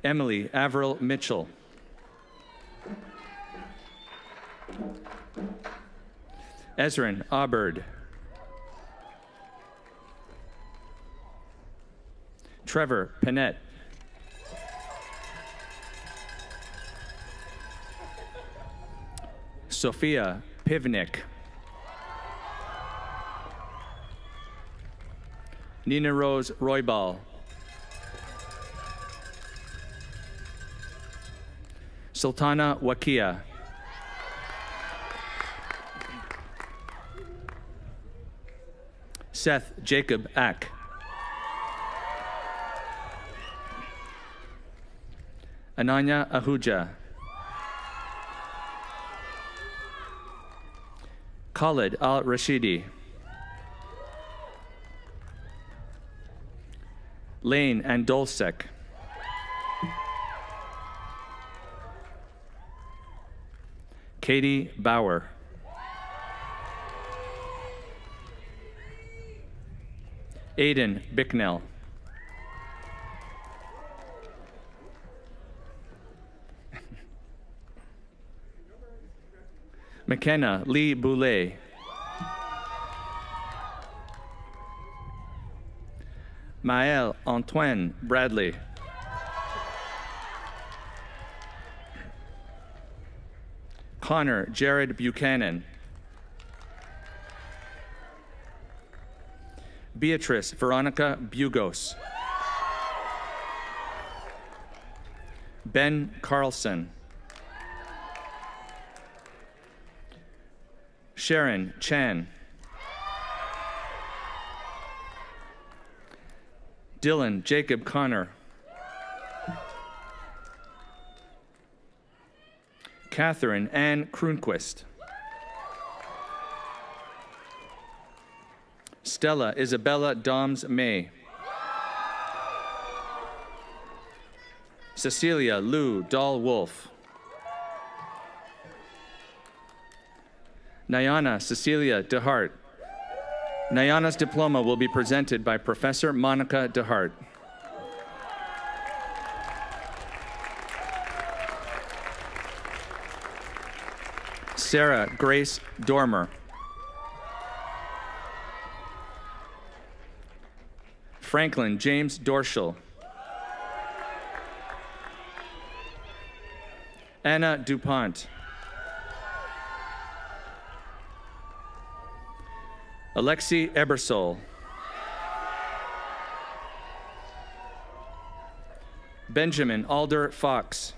Emily Averill Mitchell. Ezrin Auberd. Trevor Panett. Sophia Pivnik. Nina Rose Roybal. Sultana Wakia. Seth Jacob Ack. Ananya Ahuja. Khalid Al Rashidi. Lane Andolsek. Katie Bauer. Aiden Bicknell. McKenna Lee Boulay. Maël Antoine Bradley. Connor Jared Buchanan. Beatrice Veronica Bugos. Ben Carlson. Sharon Chan. Dylan Jacob Connor. Catherine Ann Kroonquist. Stella Isabella Doms May. Cecilia Lou Dahl Wolf. Nayana Cecilia DeHart. Nayana's diploma will be presented by Professor Monica DeHart. Sarah Grace Dormer. Franklin James Dorschel. Anna DuPont. Alexi Ebersol. Benjamin Alder Fox.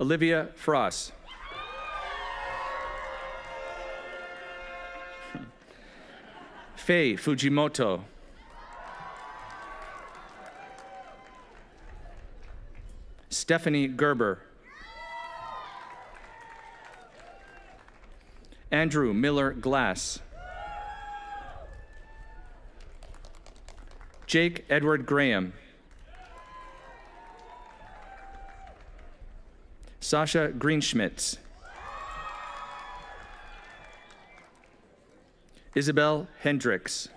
Olivia Frost. Faye Fujimoto. Stephanie Gerber. Andrew Miller Glass. Jake Edward Graham. Sasha Greenschmitz. Isabel Hendricks.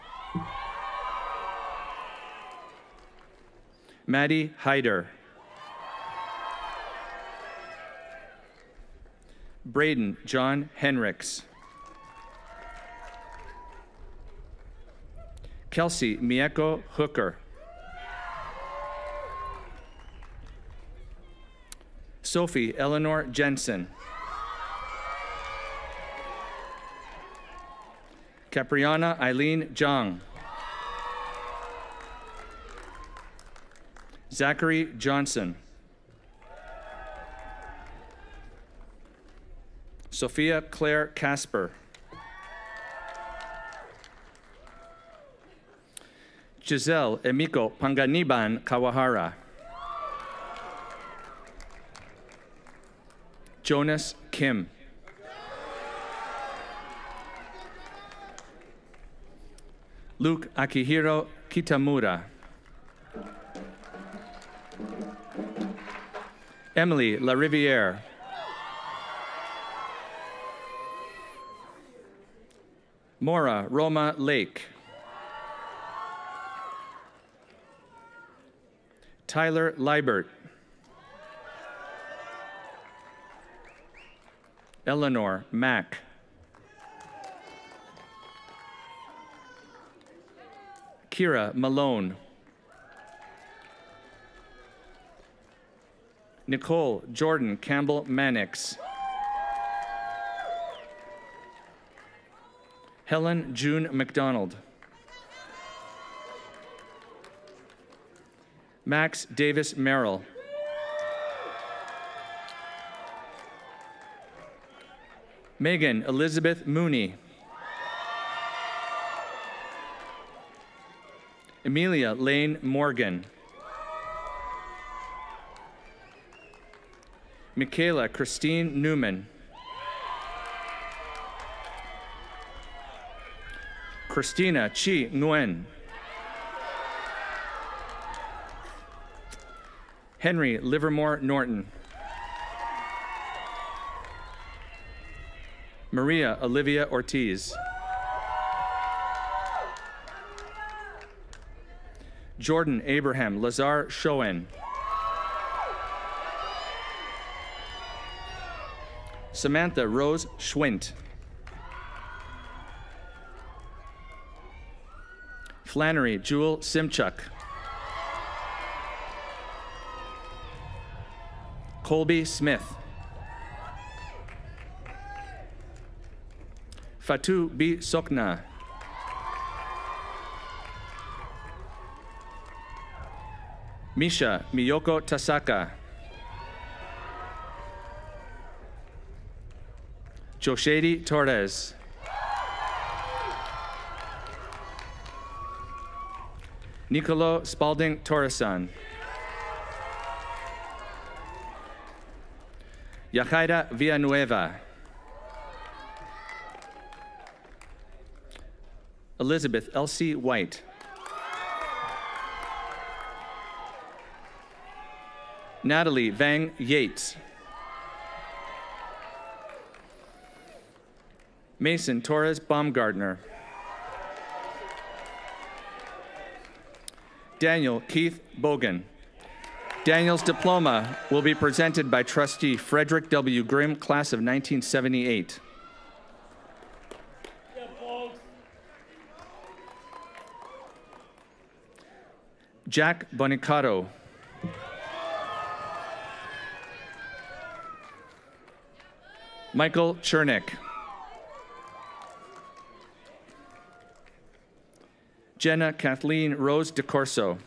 Maddie Hyder. Braden John Henricks. Kelsey Mieko Hooker. Sophie Eleanor Jensen. Capriana Eileen Jung. Zachary Johnson. Sophia Claire Casper. Giselle Emiko Panganiban Kawahara. Jonas Kim. Luke Akihiro Kitamura. Emily La Mora Roma Lake. Tyler Liebert. Eleanor Mack. Kira Malone. Nicole Jordan Campbell Mannix. Helen June McDonald. Max Davis Merrill. Megan Elizabeth Mooney. Amelia Lane Morgan. Michaela Christine Newman. Christina Chi Nguyen. Henry Livermore Norton. Maria Olivia Ortiz. Jordan Abraham Lazar Schoen. Samantha Rose Schwint. Flannery Jewel Simchuk. Colby Smith. Fatu B. Sokna. Misha Miyoko Tasaka. Joshady Torres. Nicolo Spalding Torreson. Yajaira Villanueva. Elizabeth Elsie White. Natalie Vang Yates. Mason Torres Baumgartner. Daniel Keith Bogan. Daniel's diploma will be presented by trustee Frederick W. Grimm, class of 1978. Jack Bonicato. Michael Chernick. Jenna Kathleen Rose DeCorso.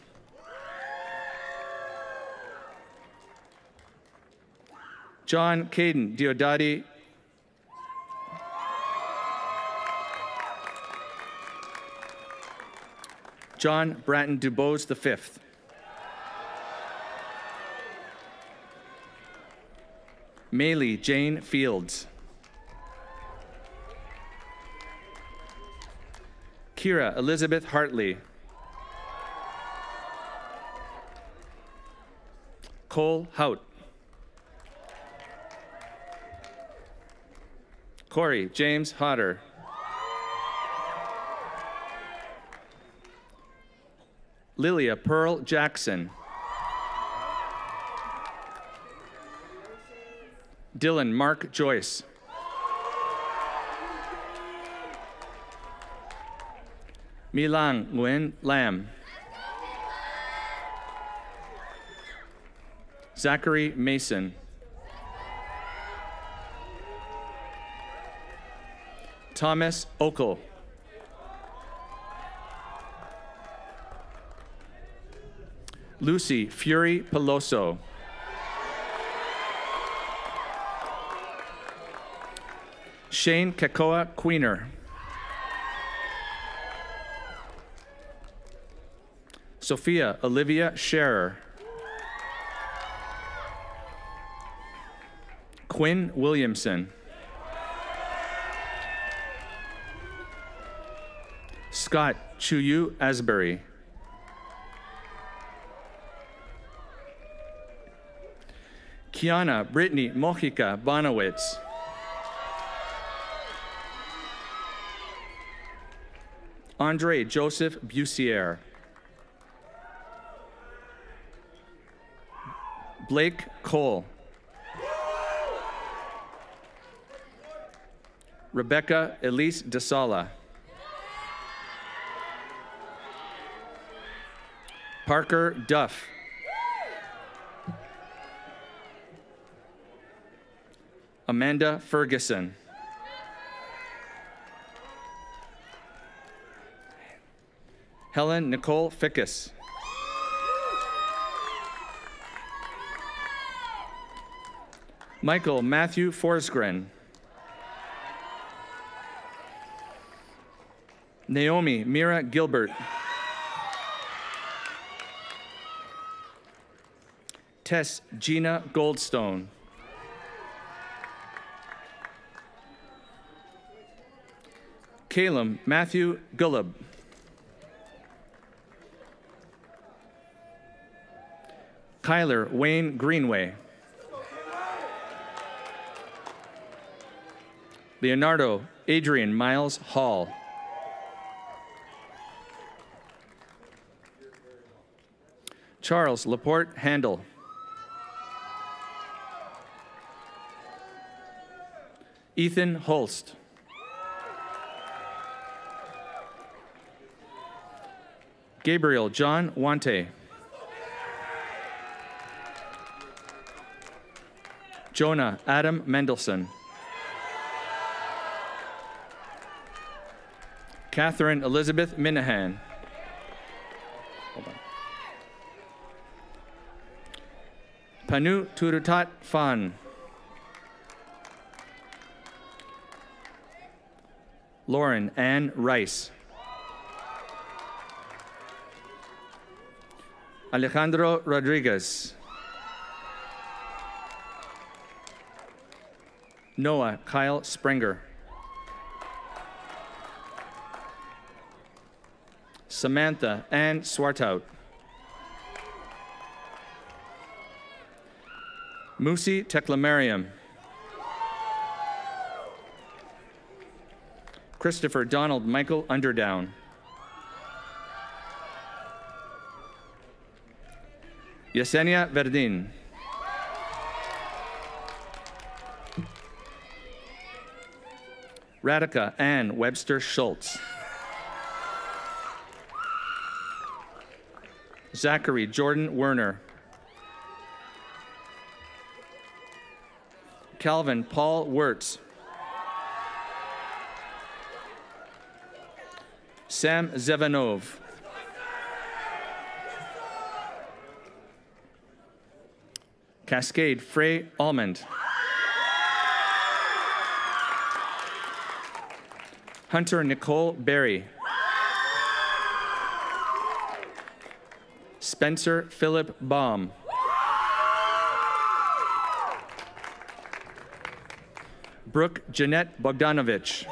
John Caden Diodati. John Bratton Dubose V. Maylee Jane Fields. Kira Elizabeth Hartley. Cole Hout. Corey James Hodder. Lilia Pearl Jackson. Dylan Mark Joyce. Milang Nguyen Lam. Zachary Mason. Thomas Okel. Lucy Fury Peloso. Shane Kakoa Queener. Sophia Olivia Scherer. Quinn Williamson. Scott Chuyu Asbury. Kiana Brittany Mojica Bonowitz. Andre Joseph Bussiere. Blake Cole. Rebecca Elise DeSala. Parker Duff. Amanda Ferguson. Helen Nicole Fickus. Michael Matthew Forsgren. Naomi Mira Gilbert. Tess Gina Goldstone. Caleb Matthew Gullub. Kyler Wayne Greenway. Leonardo Adrian Miles Hall. Charles Laporte Handel. Ethan Holst. Gabriel John Wante. Jonah Adam Mendelson. Catherine Elizabeth Minahan. Panu Turutat Fan. Lauren Ann Rice. Alejandro Rodriguez. Noah Kyle Springer. Samantha Ann Swartout. Musi Teklamariam. Christopher Donald Michael Underdown. Yesenia Verdin. Radhika Ann Webster Schultz. Zachary Jordan Werner. Calvin Paul Wirtz. Sam Zevanov. Cascade Frey Almond. Hunter Nicole Berry. Spencer Philip Baum. Brooke Jeanette Bogdanovich.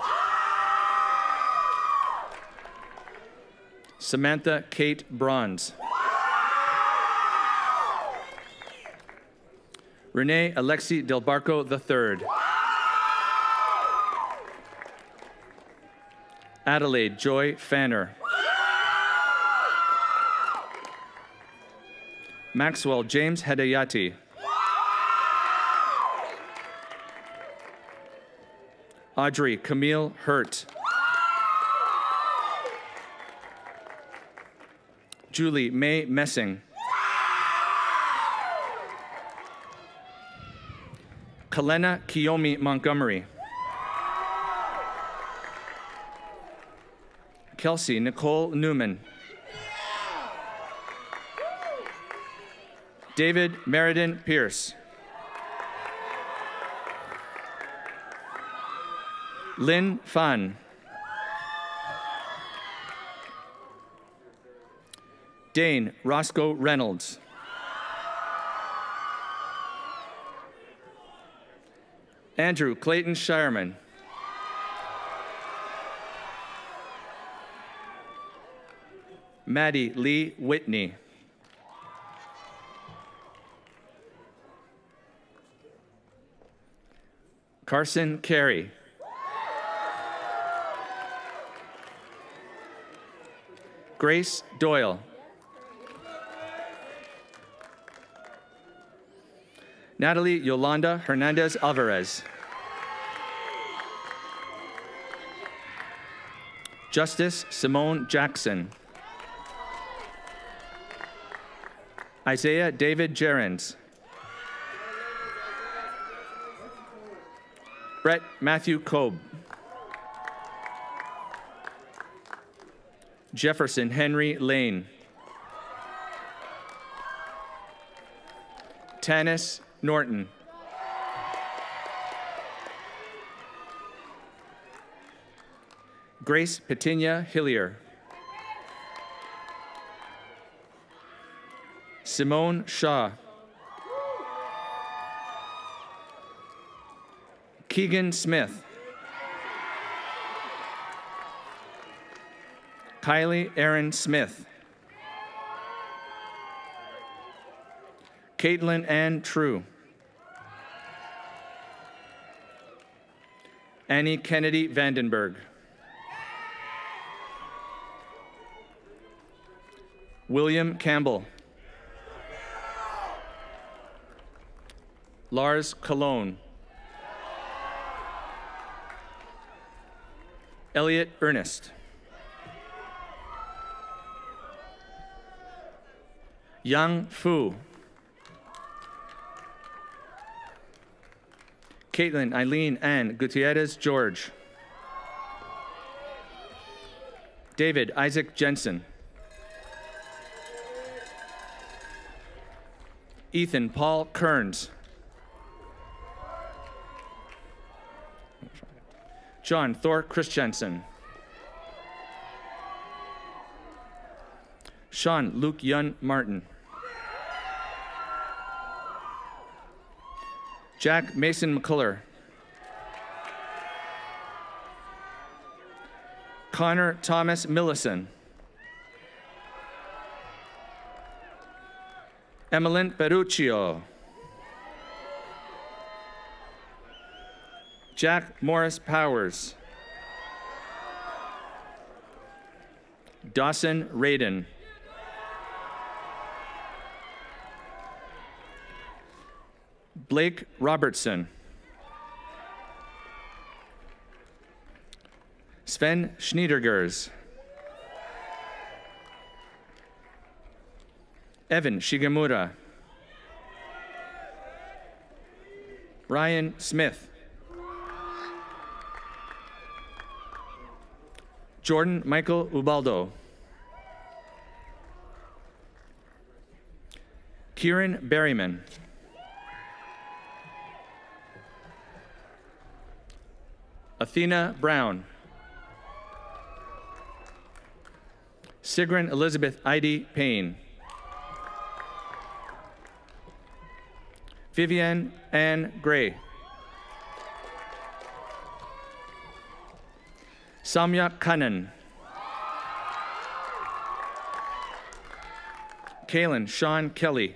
Samantha Kate Bronze. Renee Alexi Del Barco III. Adelaide Joy Fanner. Maxwell James Hedayati. Audrey Camille Hurt. Julie May Messing. Kalena Kiyomi Montgomery. Kelsey Nicole Newman. David Meriden Pierce. Lynn Fan. Dane Roscoe Reynolds. Andrew Clayton Shireman. Maddie Lee Whitney. Carson Carey. Grace Doyle. Natalie Yolanda Hernandez Alvarez. Justice Simone Jackson. Isaiah David Gerens. Brett Matthew Cobb. Jefferson Henry Lane. Tanis Norton. Grace Petinia Hillier. Simone Shaw. Keegan Smith. Kylie Aaron Smith. Caitlin Ann True. Annie Kennedy Vandenberg. William Campbell. Lars Cologne. Elliot Ernest. Yang Fu. Caitlin Eileen Ann Gutierrez George. David Isaac Jensen. Ethan Paul Kearns. John Thor Christensen. Sean Luke Yun Martin. Jack Mason McCuller. Connor Thomas Millison. Emmeline Peruccio. Jack Morris Powers. Dawson Radin. Blake Robertson. Sven Schniedergers. Evan Shigemura. Ryan Smith. Jordan Michael Ubaldo. Kieran Berryman. Athena Brown. Sigrun Elizabeth Idy Payne. Vivian Ann Gray. Samya Kannan. Kalen Sean Kelly.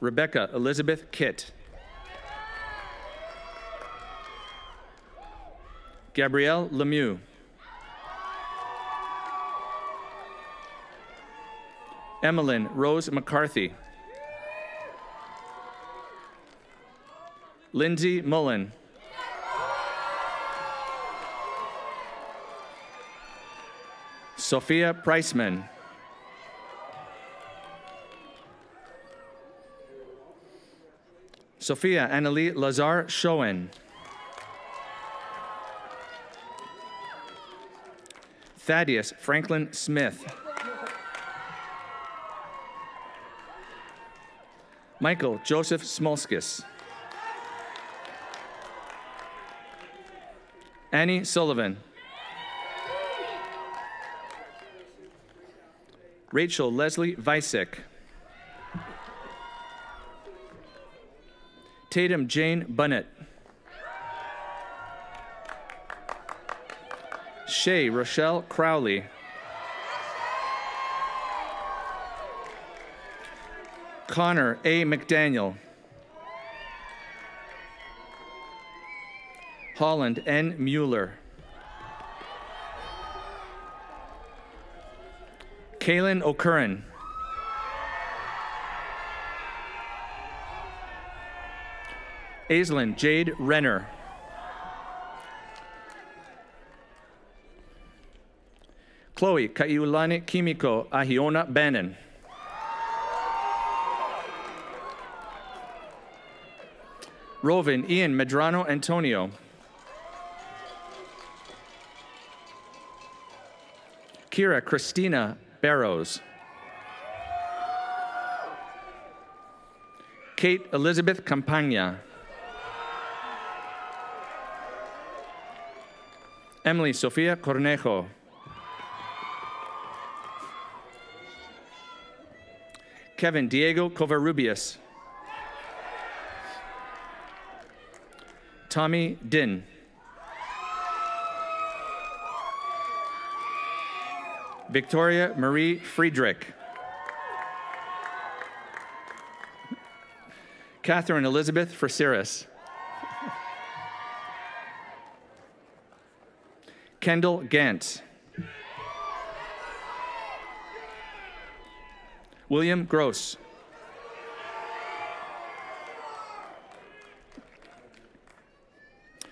Rebecca Elizabeth Kitt. Gabrielle Lemieux. Emmeline Rose McCarthy. Lindsay Mullen. Sophia Priceman. Sophia Annalie Lazar Schoen. Thaddeus Franklin Smith. Michael Joseph Smolskis. Annie Sullivan. Rachel Leslie Vicek. Tatum Jane Bunnett. Shay Rochelle Crowley. Connor A. McDaniel. Holland N. Mueller. Kaylin O'Curran. Aislinn Jade Renner. Chloe Kaiulani Kimiko Ahiona Bannon. Rovin Ian Medrano Antonio. Kira Christina Barrows. Kate Elizabeth Campagna. Emily Sofia Cornejo. Kevin Diego Covarrubias. Tommy Din. Victoria Marie Friedrich. Catherine Elizabeth Frasiris. Kendall Gantz. William Gross.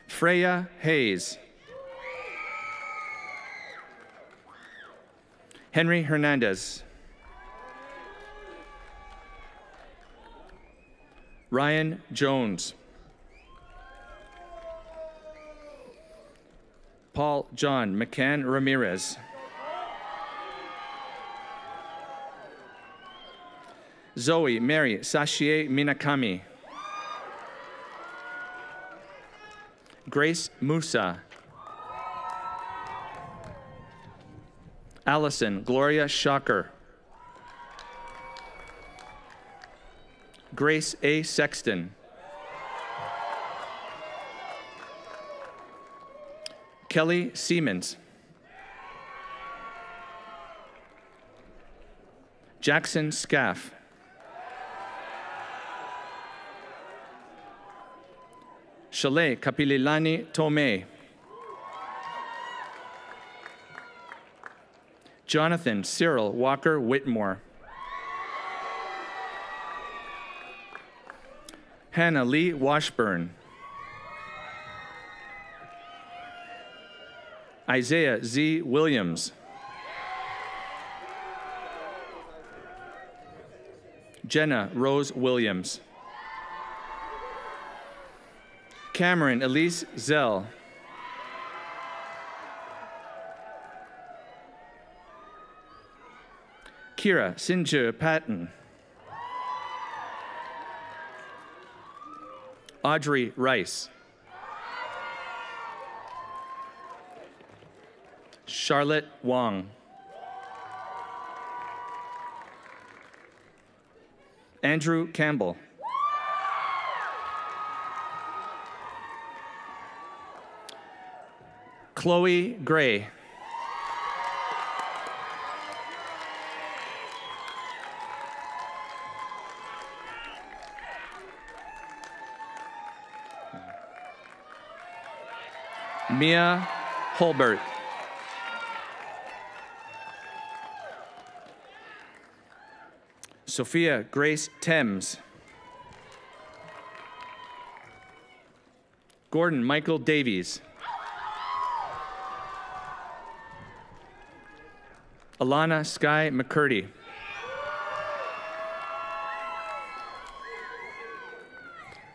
Freya Hayes. Henry Hernandez. Ryan Jones. Paul John McCann Ramirez. Zoe Mary Sashie Minakami. Grace Musa. Allison Gloria Shocker. Grace A. Sexton. Kelly Siemens. Jackson Scaff. Chalet Kapililani Tome. Jonathan Cyril Walker Whitmore. Hannah Lee Washburn. Isaiah Z. Williams. Jenna Rose Williams. Cameron Elise Zell. Kira Sinju Patton. Audrey Rice. Charlotte Wong. Andrew Campbell. Chloe Gray. Mia Holbert. Sophia Grace Thames. Gordon Michael Davies. Alana Sky McCurdy.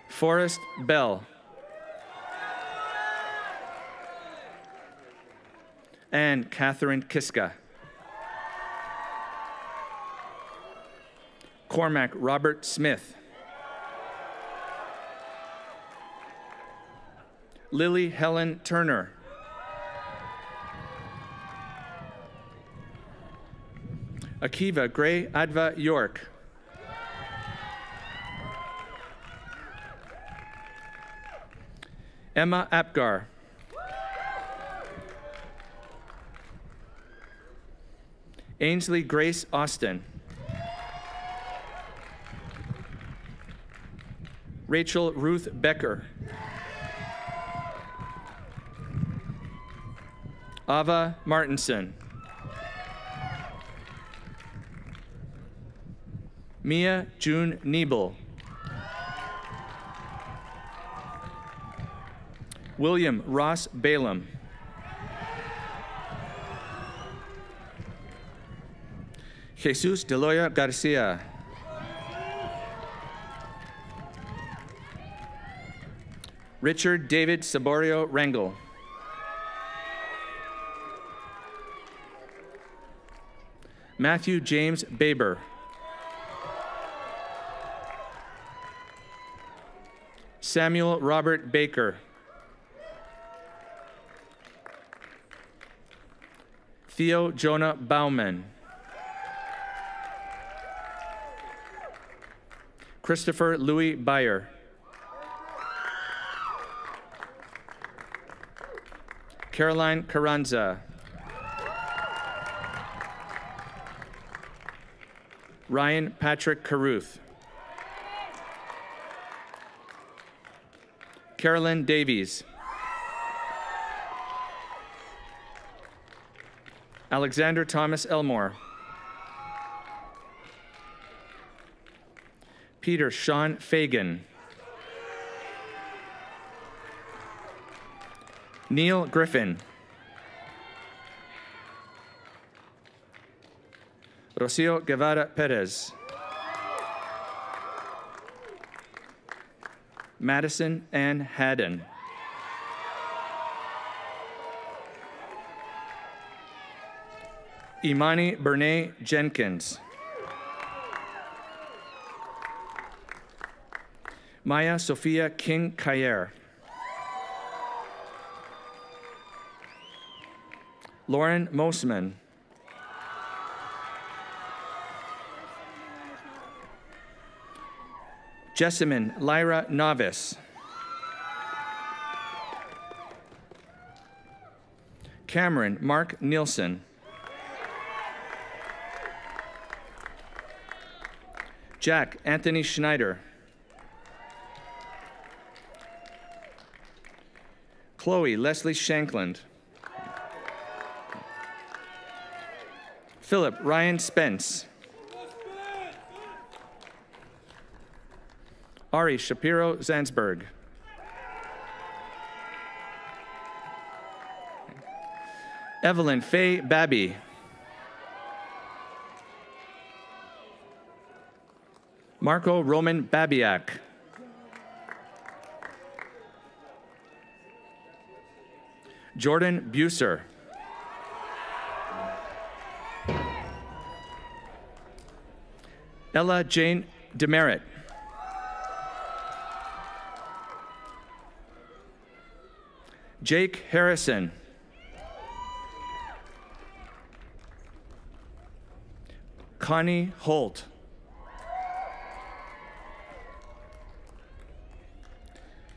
Forrest Bell. And Catherine Kiska. Cormac Robert Smith. Lily Helen Turner. Akiva Gray Adva York. Emma Apgar. Ainsley Grace Austin. Rachel Ruth Becker. Ava Martinson. Mia June Niebel. William Ross Balaam. Jesus Deloya Garcia. Richard David Saborio Rangel. Matthew James Baber. Samuel Robert Baker. Theo Jonah Bauman. Christopher Louis Bayer. Caroline Carranza. Ryan Patrick Caruth. Carolyn Davies. Alexander Thomas Elmore. Peter Sean Fagan. Neil Griffin. Rocio Guevara Perez. Madison Ann Haddon. Imani Bernay Jenkins. Maya Sophia King Kayer. Lauren Mosman. Jessamine Lyra Novice. Cameron Mark Nielsen. Jack Anthony Schneider. Chloe Leslie Shankland. Philip Ryan Spence. Ari Shapiro Zansberg. Evelyn Faye Babby. Marco Roman Babiak. Jordan Buser. Ella Jane Demerit. Jake Harrison. Connie Holt.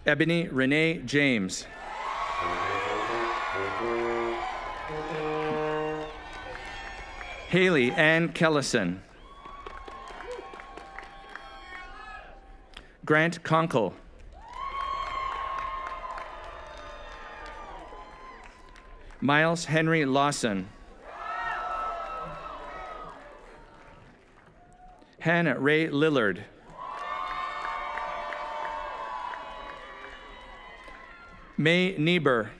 Ebony Renee James. Haley Ann Kellison. Grant Conkle. Miles Henry Lawson. Hannah Ray Lillard. May Niebuhr.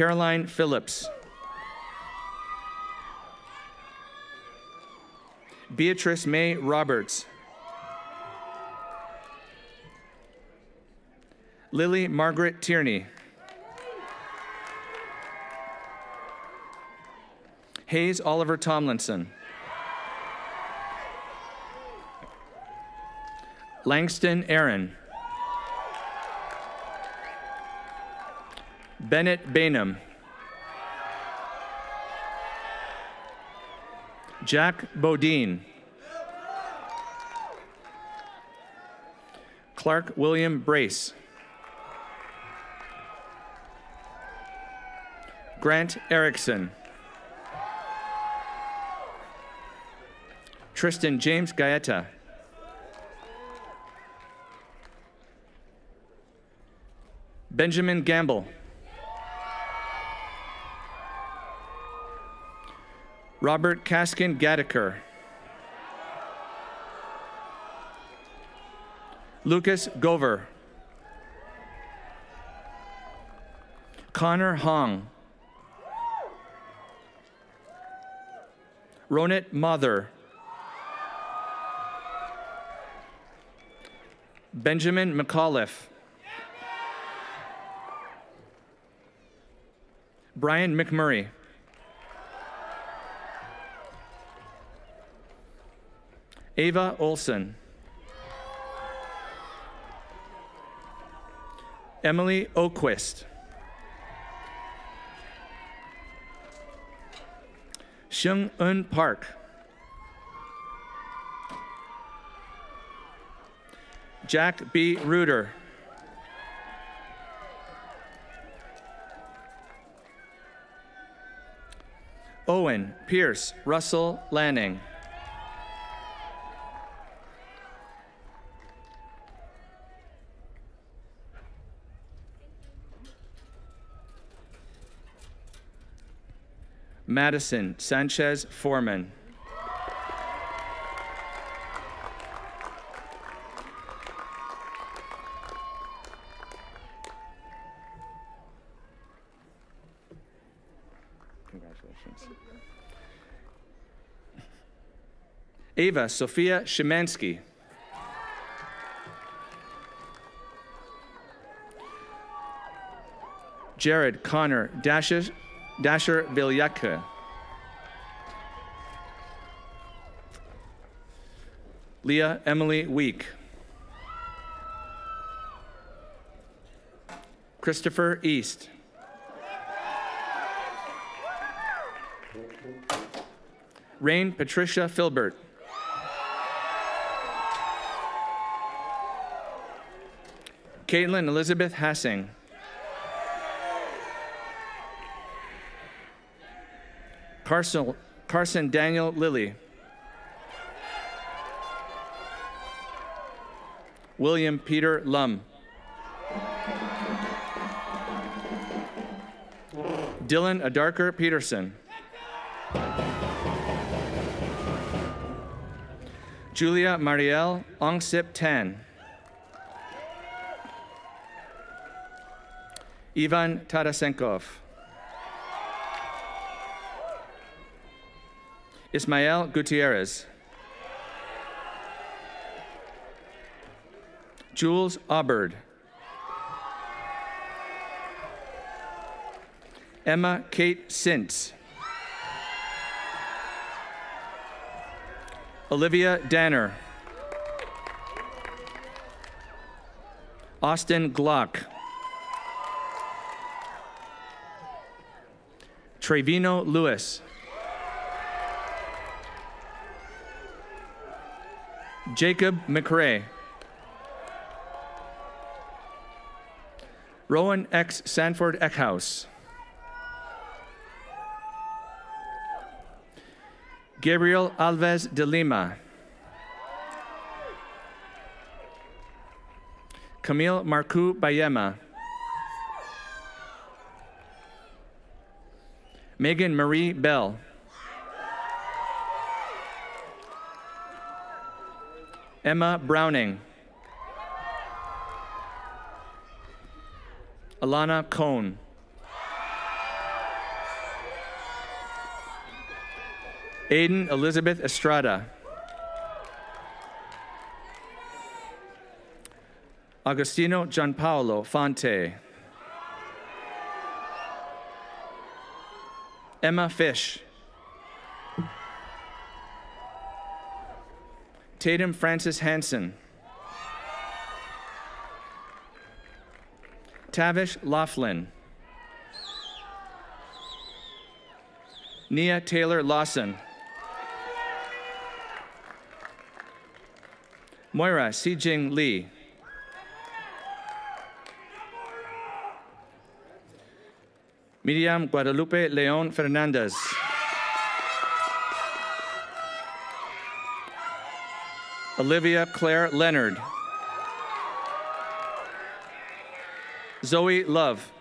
Caroline Phillips. Beatrice May Roberts. Lily Margaret Tierney. Hayes Oliver Tomlinson. Langston Aaron. Bennett Bainham. Jack Bodine. Clark William Brace. Grant Erickson. Tristan James Gaeta. Benjamin Gamble. Robert Kaskin Gattaker. Lucas Gover. Connor Hong. Ronit Mother. Benjamin McAuliffe. Brian McMurray. Ava Olson. Emily Oquist. Shung Un Park. Jack B. Reuter. Owen Pierce Russell Lanning. Madison Sanchez Foreman. Congratulations. Ava Sophia Shimansky. Jared Connor Dasher, Dasher Vilyaka. Leah Emily Week. Christopher East. Rain Patricia Filbert. Caitlin Elizabeth Hassing. Carson, Carson Daniel Lilly. William Peter Lum. Dylan Adarker Peterson. Julia Marielle Ongsip Tan. Ivan Tarasenkov. Ismael Gutierrez. Jules Auberd. Emma Kate Sintz. Olivia Danner. Austin Glock. Trevino Lewis. Jacob McRae. Rowan X. Sanford Eckhouse. Gabriel Alves de Lima. Camille Marcu Bayema. Megan Marie Bell. Emma Browning. Alana Cohn. Aiden Elizabeth Estrada. Agostino Gianpaolo Fonte. Emma Fish. Tatum Francis Hansen. Tavish Laughlin. Nia Taylor Lawson. Moira Sijing Lee. Miriam Guadalupe Leon Fernandez. Olivia Claire Leonard. Zoe Love.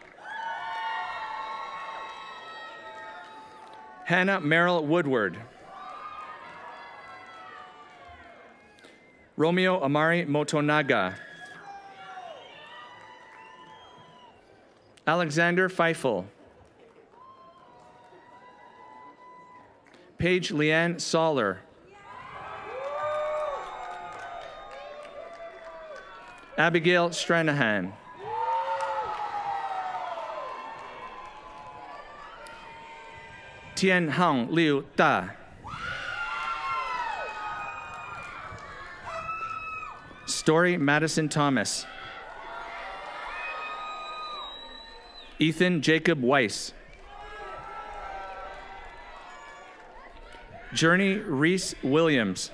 Hannah Merrill Woodward. Romeo Amari Motonaga. Alexander Feifel. Paige Leanne Soller. Abigail Stranahan. Tian Hong Liu Da. Story Madison Thomas. Ethan Jacob Weiss. Journey Reese Williams.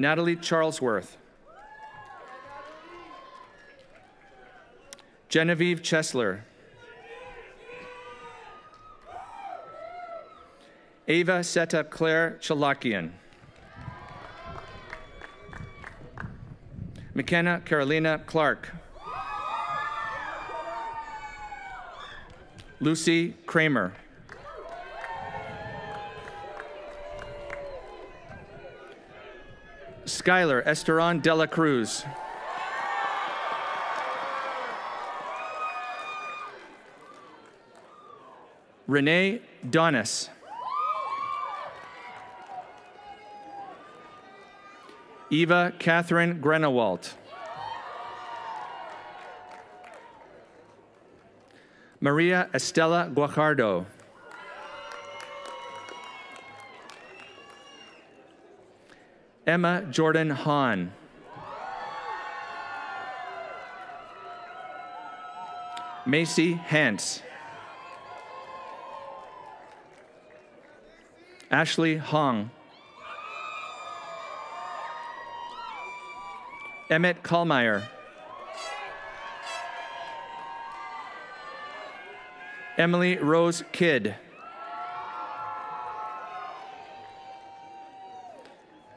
Natalie Charlesworth. Genevieve Chesler. Ava Seta Claire Chalakian. McKenna Carolina Clark. Lucy Kramer. Skylar Esteron Dela Cruz. Renee Donis. Eva Catherine Grenewalt. Maria Estela Guajardo. Emma Jordan Hahn. Macy Hance. Ashley Hong. Emmett Kallmeyer. Emily Rose Kidd.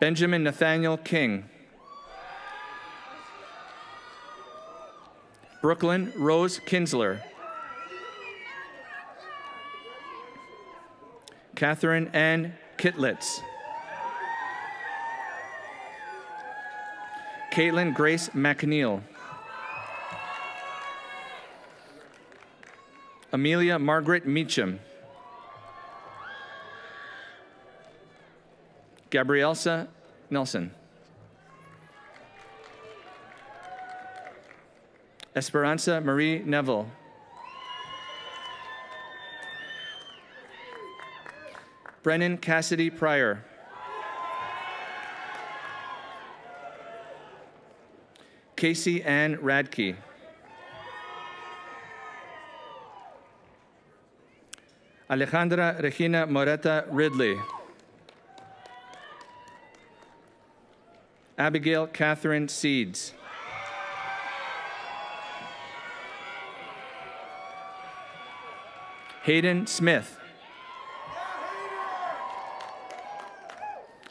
Benjamin Nathaniel King. Brooklyn Rose Kinsler. Catherine Ann Kitlitz. Caitlin Grace McNeil. Amelia Margaret Meacham. Gabrielsa Nelson. Esperanza Marie Neville. Brennan Cassidy Pryor. Casey Ann Radke. Alejandra Regina Moreta Ridley. Abigail Catherine Seeds. Hayden Smith.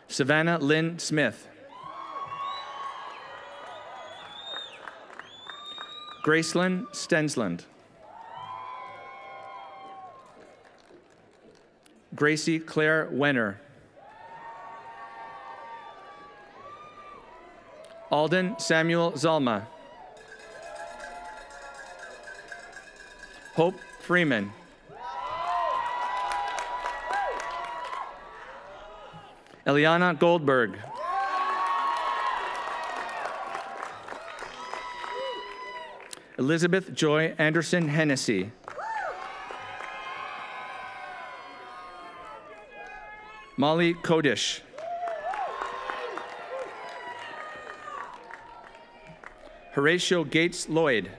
Savannah Lynn Smith. Gracelyn Stensland. Gracie Claire Wenner. Alden Samuel Zalma. Hope Freeman. Eliana Goldberg. Elizabeth Joy Anderson Hennessy. Molly Kodish. Horatio Gates Lloyd.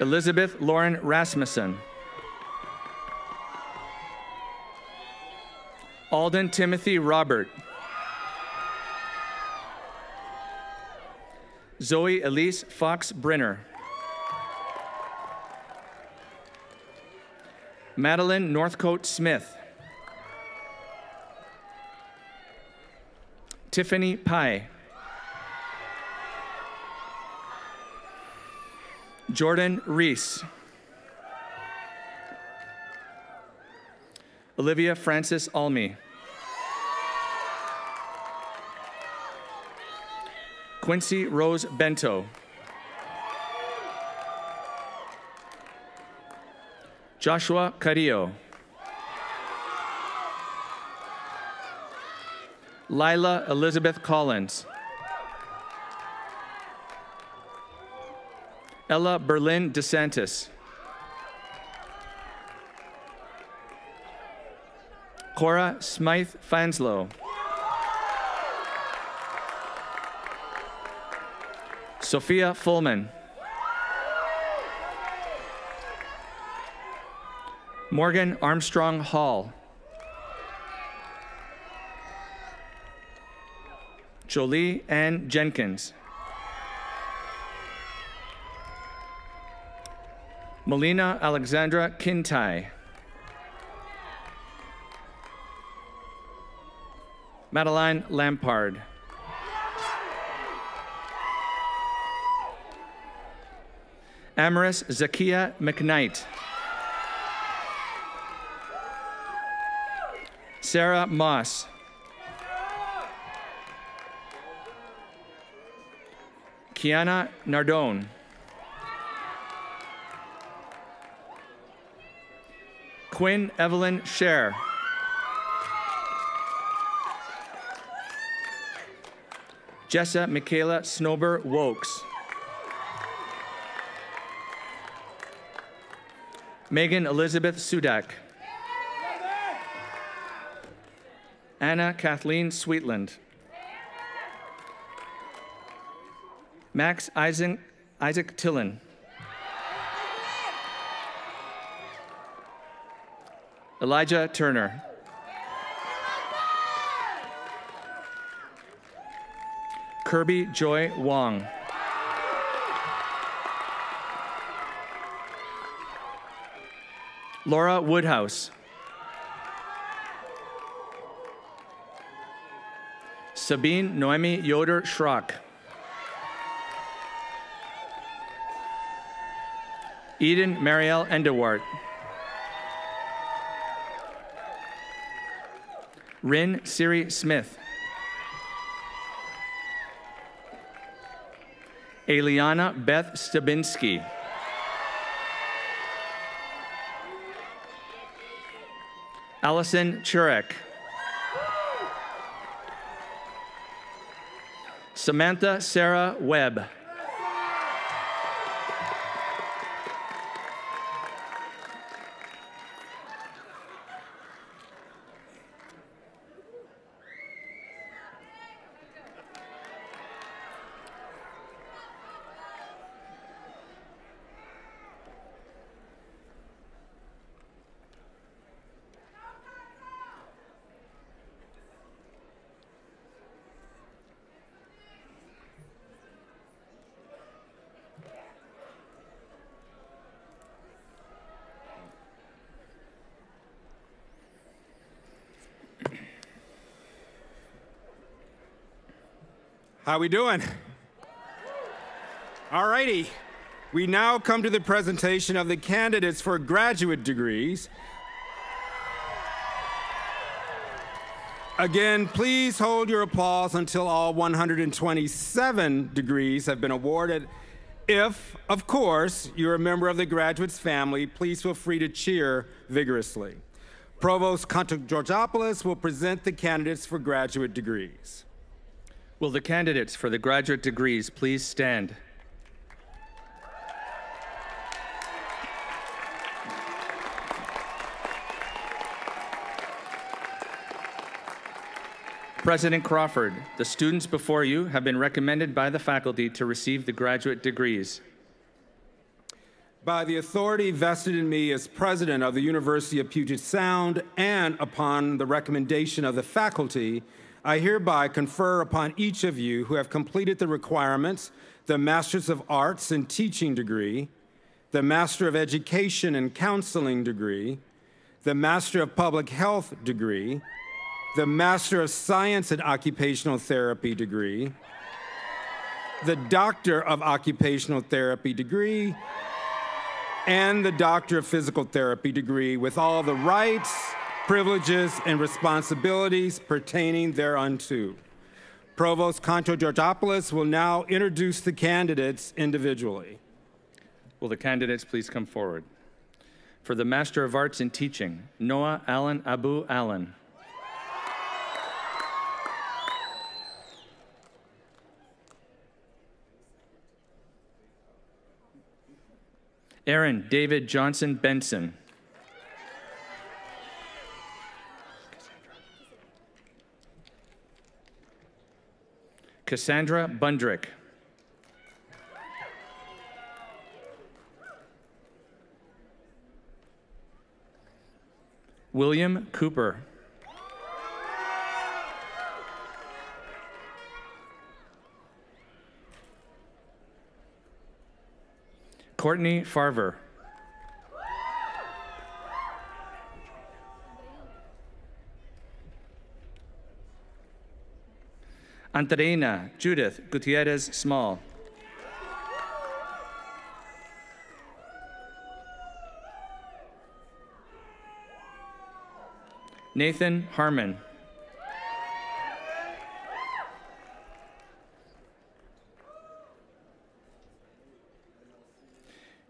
Elizabeth Lauren Rasmussen. Alden Timothy Robert. Zoe Elise Fox Brenner. Madeline Northcote Smith. Tiffany Pye. Jordan Reese. Olivia Francis Almy. Quincy Rose Bento. Joshua Carrillo. Lila Elizabeth Collins. Ella Berlin DeSantis. Cora Smythe Fanslow. Sophia Fullman. Morgan Armstrong Hall. Jolie Ann Jenkins. Melina Alexandra Kintai. Madeline Lampard. Amaris Zakia McKnight. Sarah Moss. Kiana Nardone. Quinn Evelyn Scher. Jessa Michaela Snober Wokes. Megan Elizabeth Sudak. Anna Kathleen Sweetland. Max Isaac, Isaac Tillen. Elijah Turner. Kirby Joy Wong. Laura Woodhouse. Sabine Noemi Yoder Schrock. Eden Marielle Endewart. Rin Siri Smith. Eliana Beth Stabinski. Allison Churek. Samantha Sarah Webb. How we doing? All righty. We now come to the presentation of the candidates for graduate degrees. Again, please hold your applause until all 127 degrees have been awarded. If, of course, you're a member of the graduate's family, please feel free to cheer vigorously. Provost Kontogeorgopoulos will present the candidates for graduate degrees. Will the candidates for the graduate degrees please stand? President Crawford, the students before you have been recommended by the faculty to receive the graduate degrees. By the authority vested in me as president of the University of Puget Sound and upon the recommendation of the faculty, I hereby confer upon each of you who have completed the requirements the Masters of Arts in Teaching degree, the Master of Education and Counseling degree, the Master of Public Health degree, the Master of Science in Occupational Therapy degree, the Doctor of Occupational Therapy degree, and the Doctor of Physical Therapy degree with all the rights, privileges, and responsibilities pertaining thereunto. Provost Kontogeorgopoulos will now introduce the candidates individually. Will the candidates please come forward? For the Master of Arts in Teaching, Noah Allen Abu Allen. Aaron David Johnson Benson. Cassandra Bundrick. William Cooper. Courtney Farver. Andreina Judith Gutierrez Small. Nathan Harmon.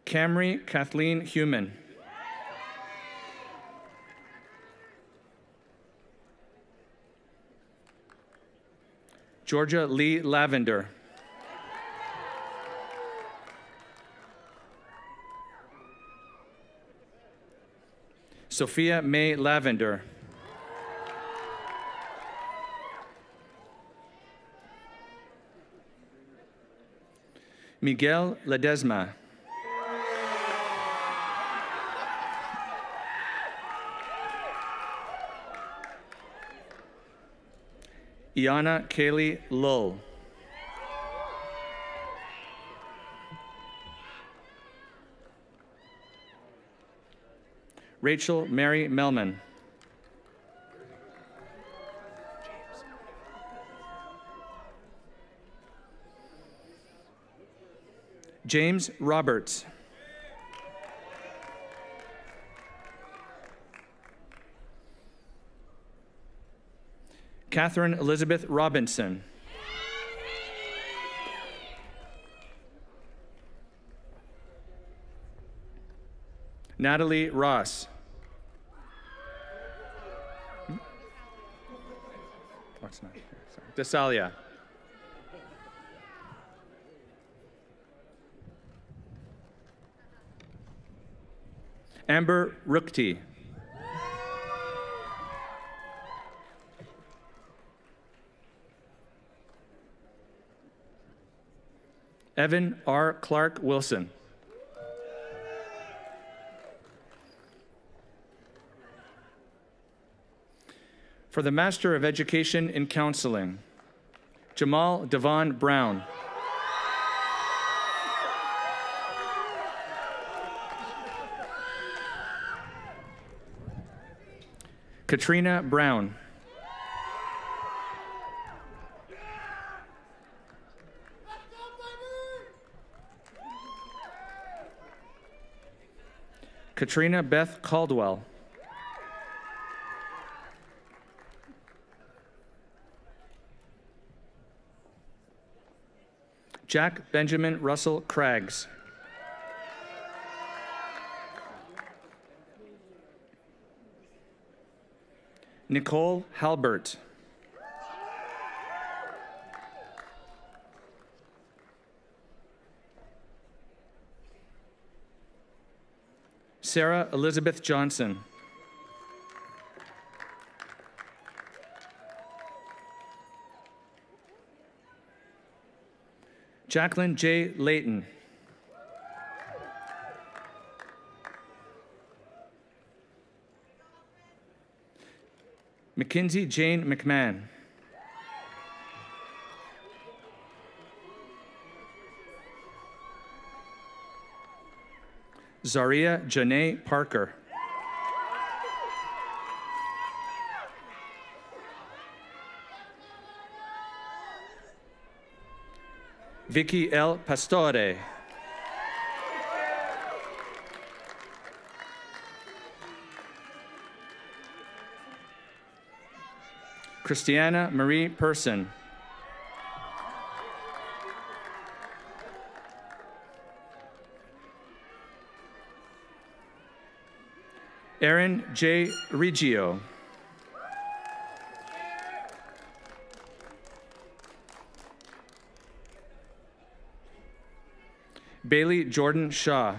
Camry Kathleen Human. Georgia Lee Lavender. Sophia May Lavender. Miguel Ledesma. Iana Kaylee Lull. Rachel Mary Melman. James Roberts. Catherine Elizabeth Robinson. Natalie Ross. What's not here? Desalia. Amber Rookty. Evan R. Clark Wilson. For the Master of Education in Counseling, Jamal Devon Brown. Katrina Brown. Katrina Beth Caldwell. Jack Benjamin Russell Craggs. Nicole Halbert. Sarah Elizabeth Johnson. Jacqueline J. Layton. Mackenzie Jane McMahon. Zaria Janae Parker. Vicky L. Pastore. Christiana Marie Person. Aaron J. Reggio. Bailey Jordan Shaw.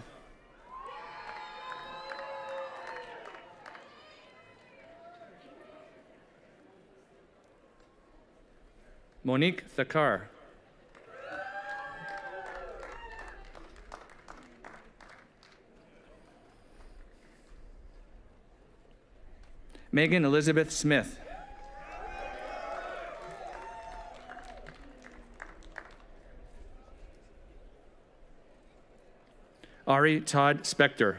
Monique Thakar. Megan Elizabeth Smith. Ari Todd Spector.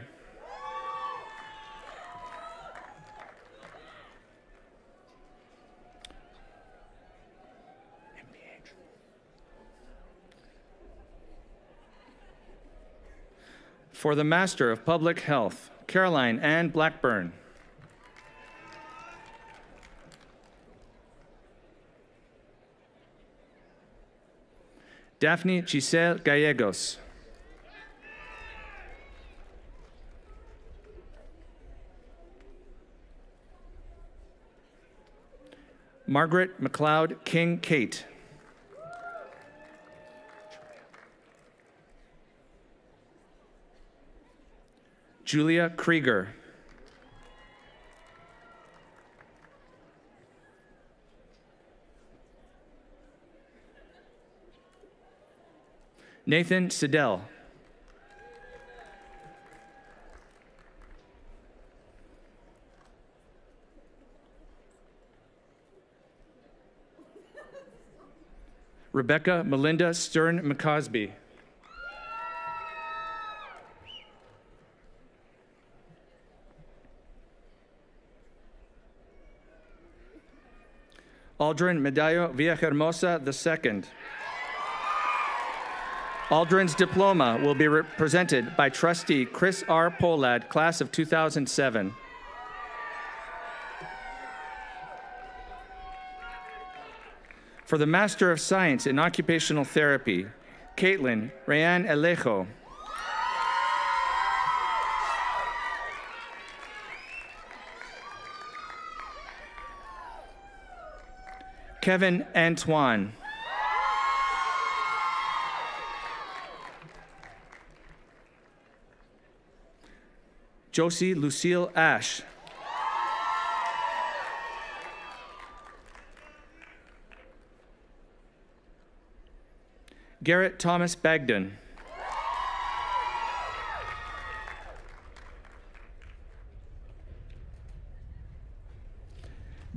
For the Master of Public Health, Caroline Ann Blackburn. Daphne Giselle Gallegos. Margaret McLeod King Kate. Julia Krieger. Nathan Siddell. Rebecca Melinda Stern McCosby. Aldrin Medallo Villahermosa II. Aldrin's diploma will be presented by trustee Chris R. Polad, class of 2007. For the Master of Science in Occupational Therapy, Caitlin Rayan Alejo. Kevin Antoine. Josie Lucille Ash. Garrett Thomas Bagdon.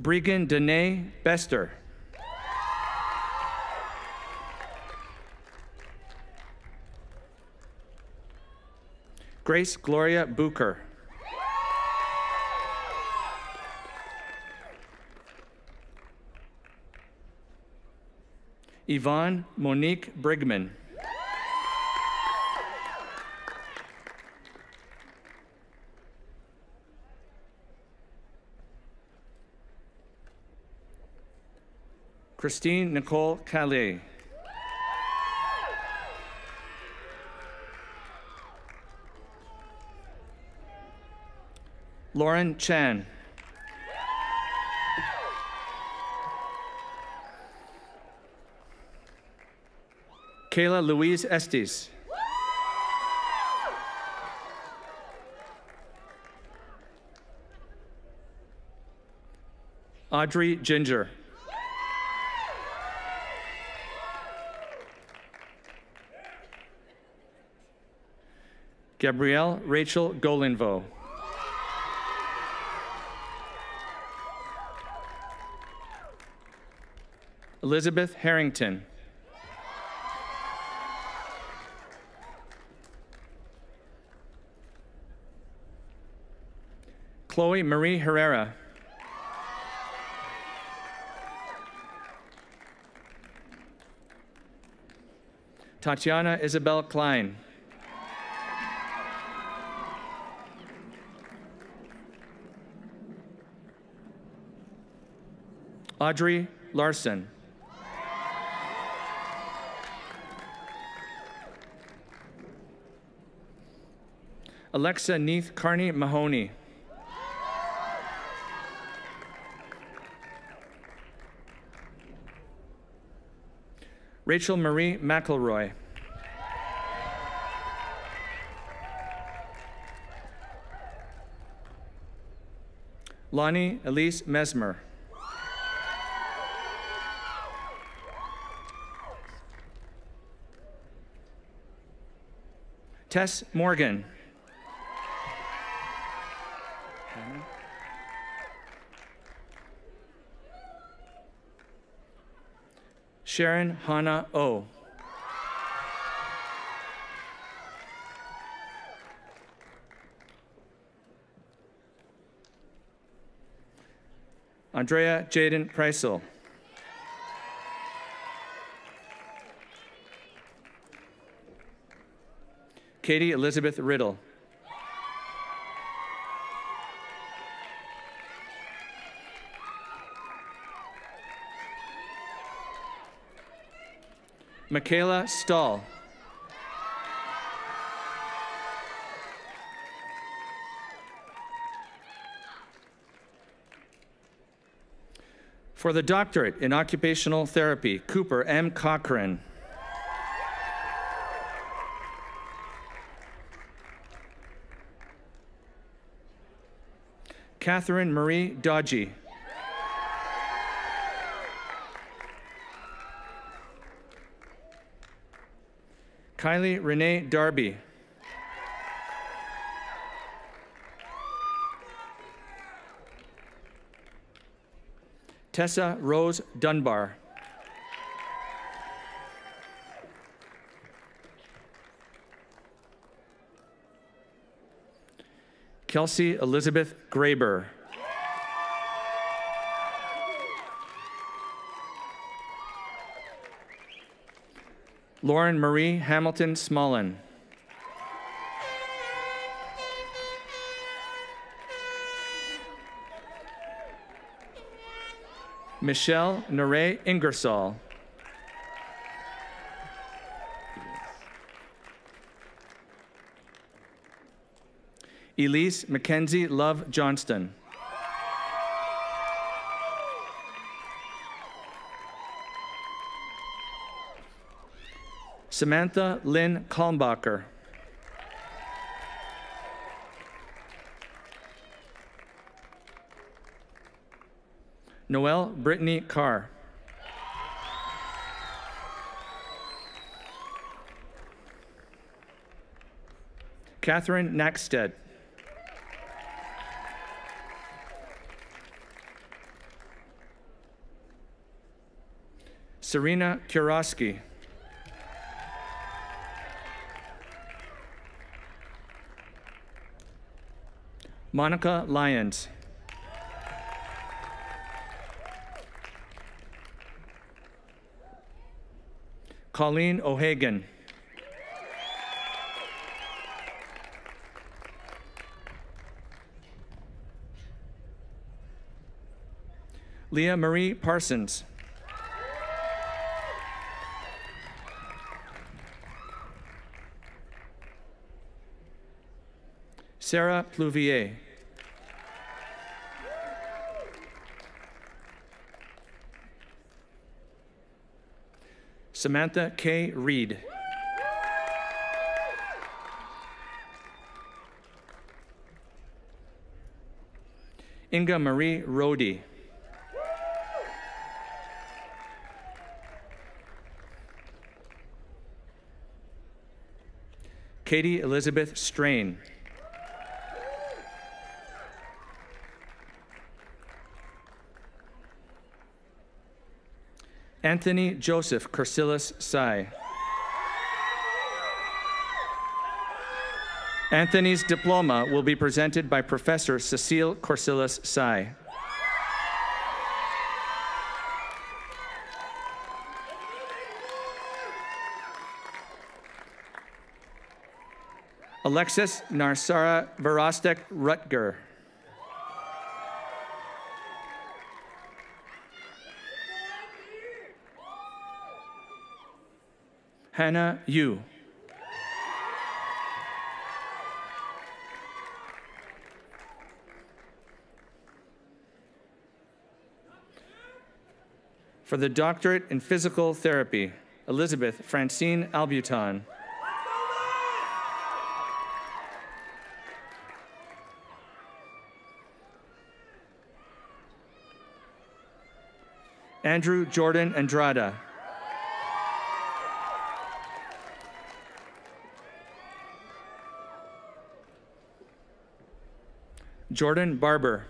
Bregan Danae Bester. Grace Gloria Bucher. Yvonne Monique Brigman. Christine Nicole Calais. Lauren Chan. Kayla Louise Estes. Audrey Ginger. Gabrielle Rachel Golinvo. Elizabeth Harrington. Chloe Marie Herrera. Tatiana Isabel Klein. Audrey Larson. Alexa Neath Carney Mahoney. Rachel Marie McElroy. Lonnie Elise Mesmer. Tess Morgan. Sharon Hannah O. Andrea Jaden Preisel. Katie Elizabeth Riddle. Michaela Stahl. For the doctorate in occupational therapy, Cooper M. Cochran. Catherine Marie Dodgy. Kylie Renee Darby. Tessa Rose Dunbar. Kelsey Elizabeth Graber. Lauren Marie Hamilton Smollen. Michelle Nere Ingersoll. Elise Mackenzie Love Johnston. Samantha Lynn Kalmbacher. Noelle Brittany Carr. Catherine Nackstead. Serena Kurowski. Monica Lyons. Colleen O'Hagan. Leah Marie Parsons. Sarah Pluvier. Samantha K. Reed. Inga Marie Rody. Katie Elizabeth Strain. Anthony Joseph Corsilis Sai. Anthony's diploma will be presented by Professor Cecile Corsilis Sai. Alexis Narsara Verostek Rutger. Hannah Yu. For the doctorate in physical therapy, Elizabeth Francine Albuton. Andrew Jordan Andrada. Jordan Barber.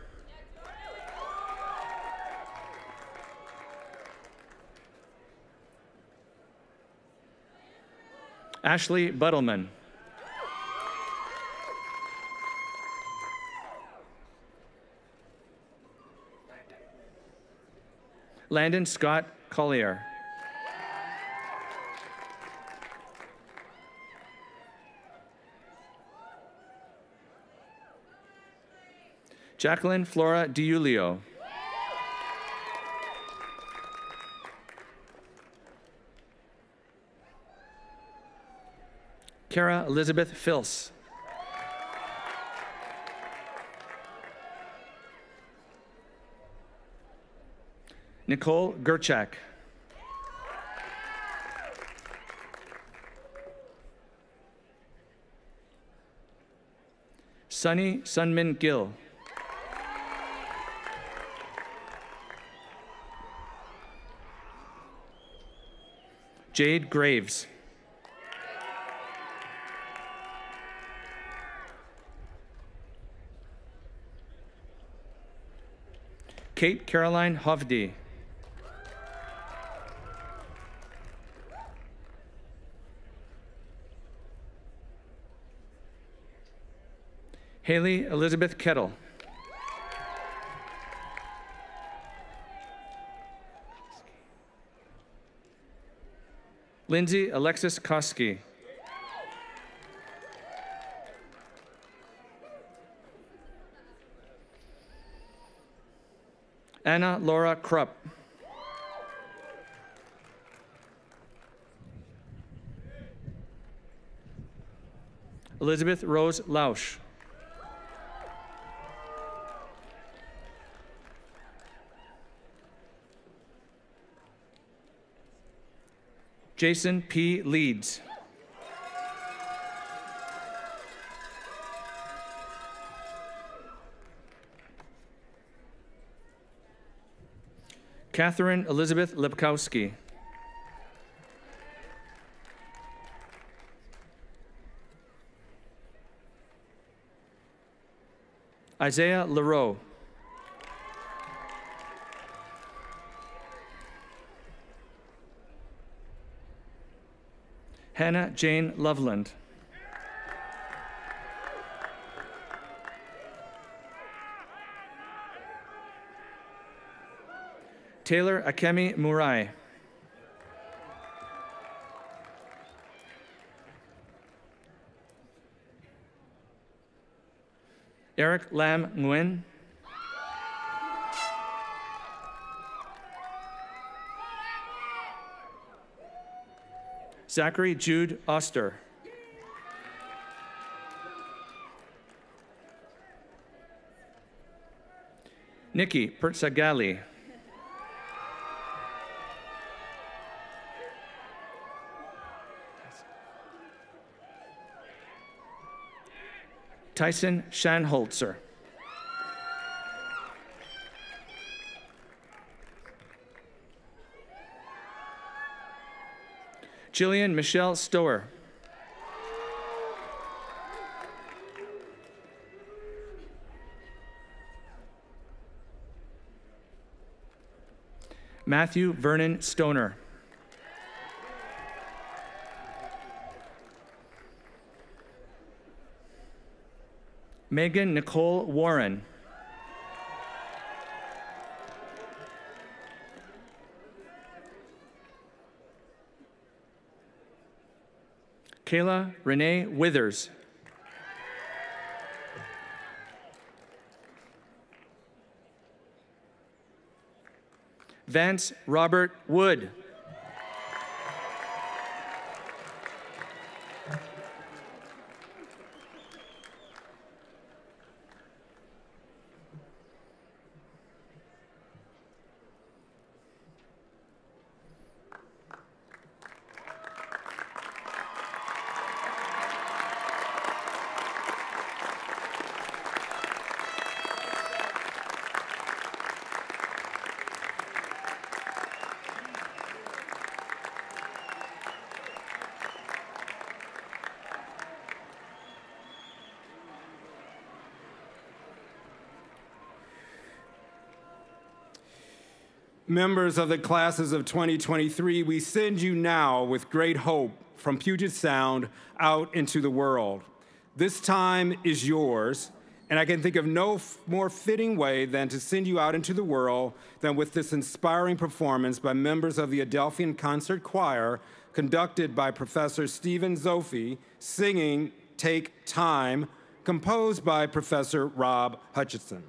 Ashley Buttleman. Landon Scott Collier. Jacqueline Flora DiUlio. Kara Elizabeth Fils. Nicole Gerchak. Sunny Sunmin Gill. Jade Graves. Kate Caroline Hovde. Haley Elizabeth Kettle. Lindsay Alexis Koski. Anna Laura Krupp. Elizabeth Rose Lausch. Jason P. Leeds. Catherine Elizabeth Lepkowski. Isaiah LaRoe. Hannah Jane Loveland. Taylor Akemi Murai. Eric Lam Nguyen. Zachary Jude Oster. Nikki Pertsagali. Tyson Schanholzer. Jillian Michelle Stower. Matthew Vernon Stoner. Megan Nicole Warren. Kayla Renee Withers. Vance Robert Wood. Members of the classes of 2023, we send you now with great hope from Puget Sound out into the world. This time is yours, and I can think of no more fitting way than to send you out into the world than with this inspiring performance by members of the Adelphian Concert Choir, conducted by Professor Steven Zopfi, singing Take Time, composed by Professor Rob Hutchinson.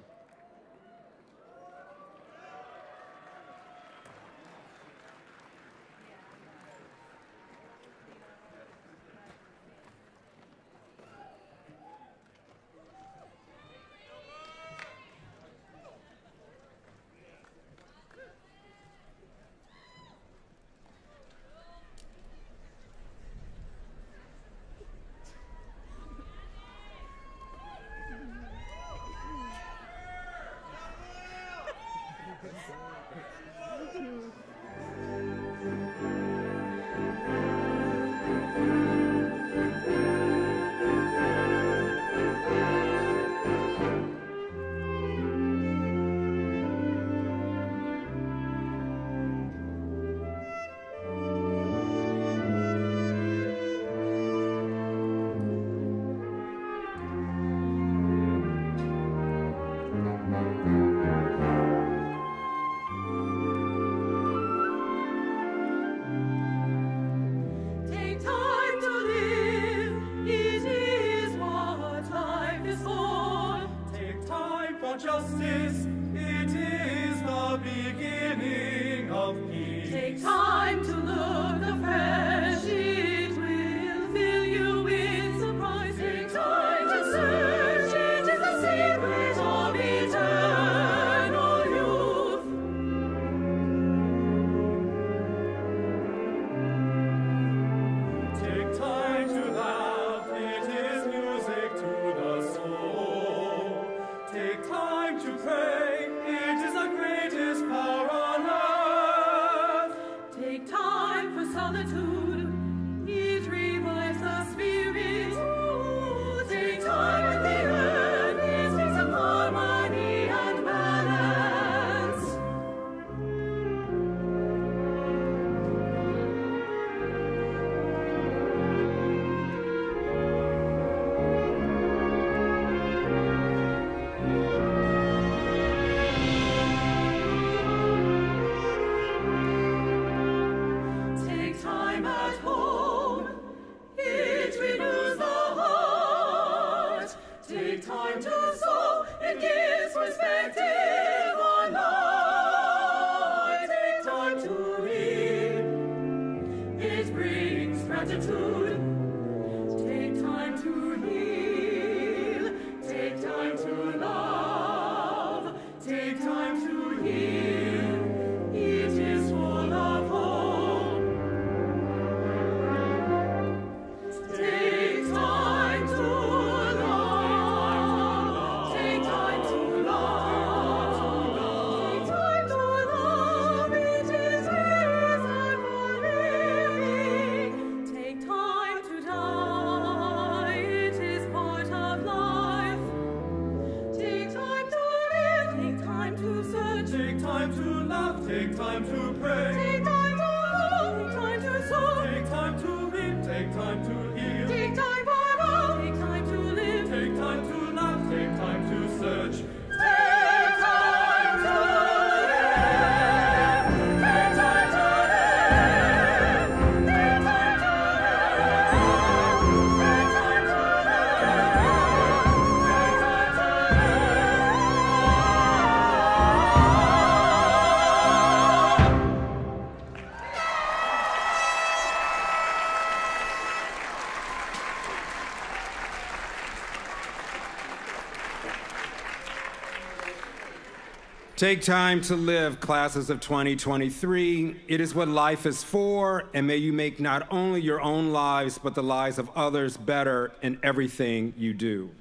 Take time to live, classes of 2023. It is what life is for, and may you make not only your own lives, but the lives of others better in everything you do.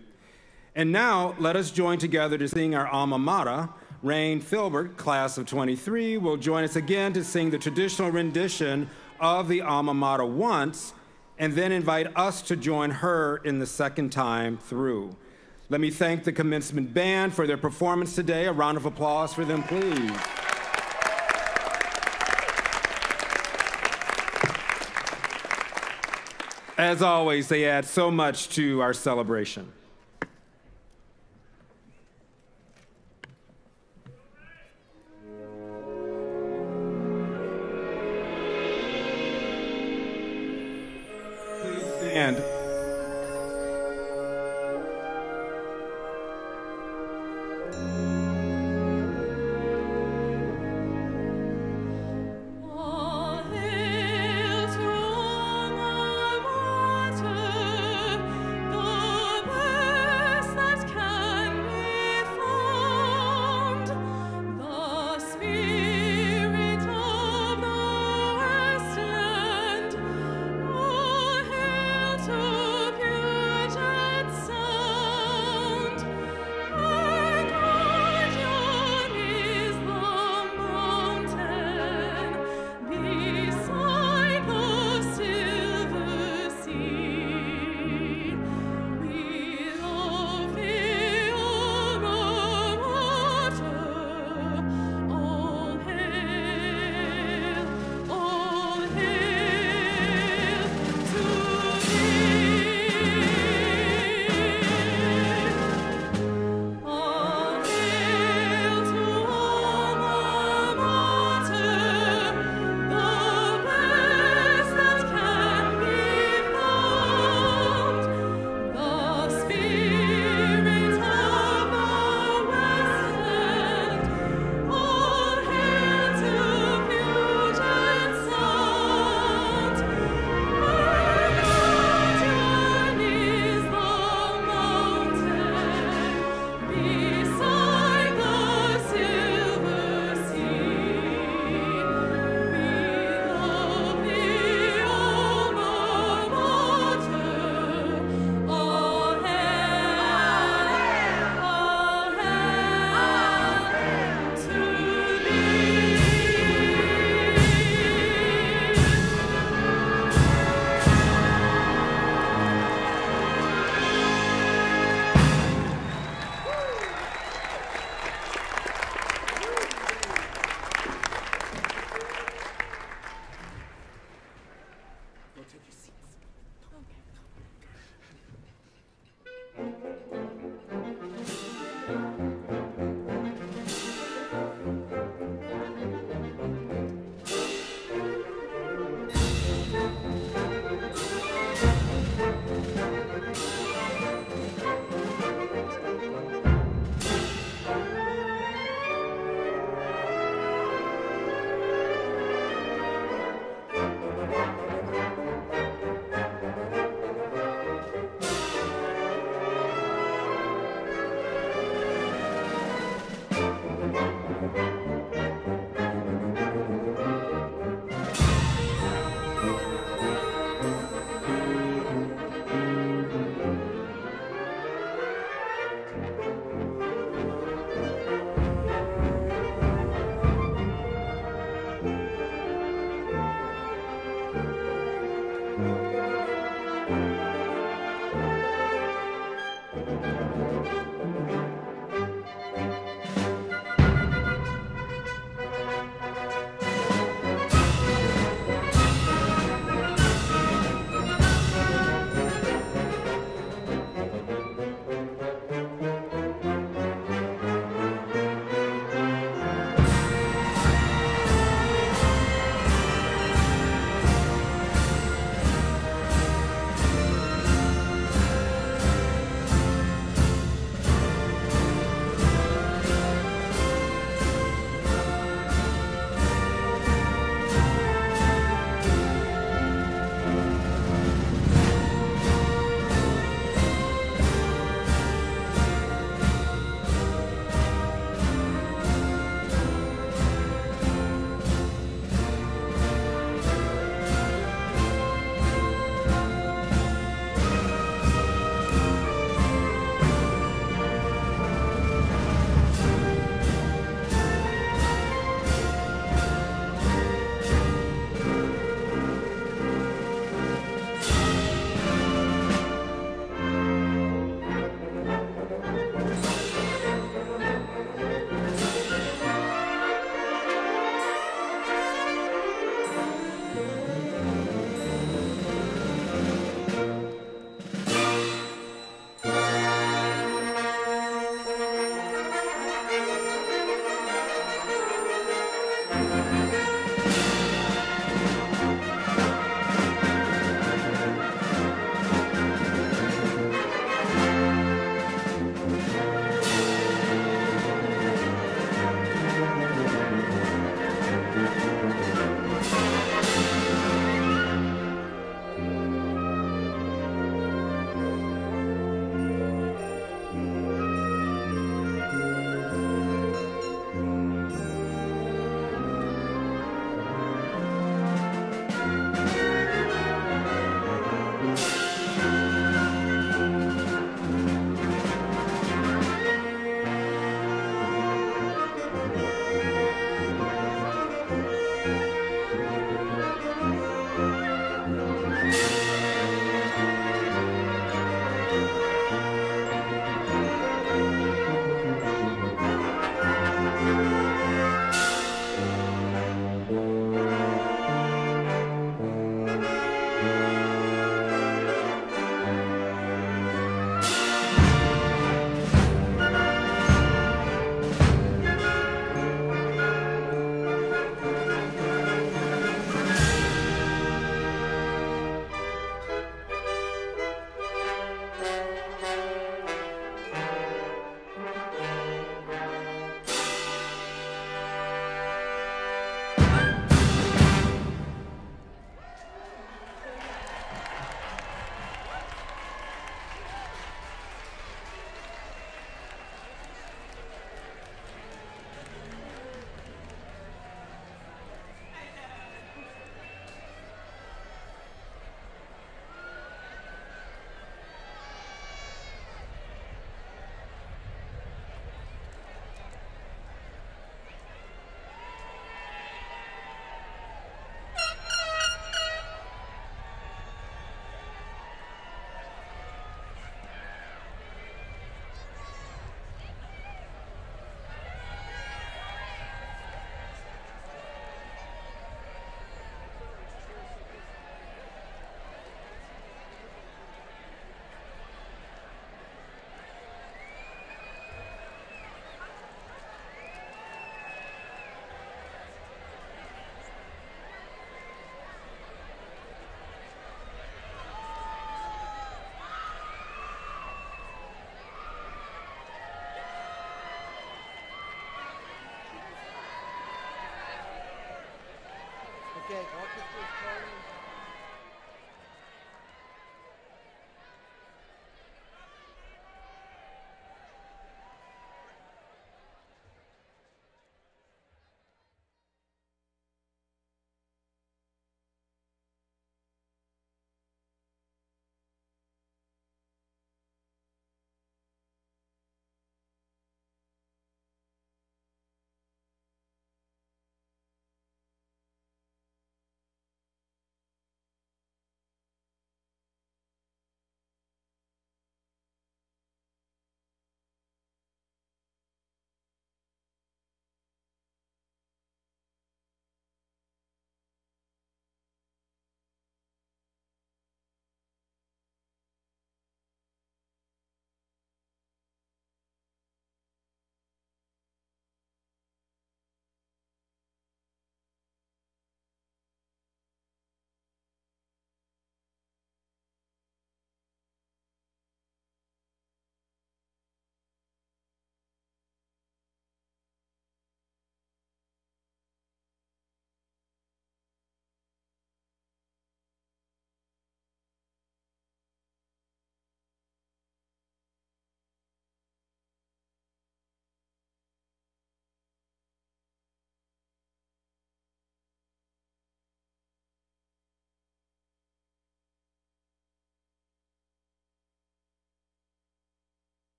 And now, let us join together to sing our alma mater. Rain Filbert, class of 23, will join us again to sing the traditional rendition of the alma mater once, and then invite us to join her in the second time through. Let me thank the commencement band for their performance today. A round of applause for them, please. As always, they add so much to our celebration.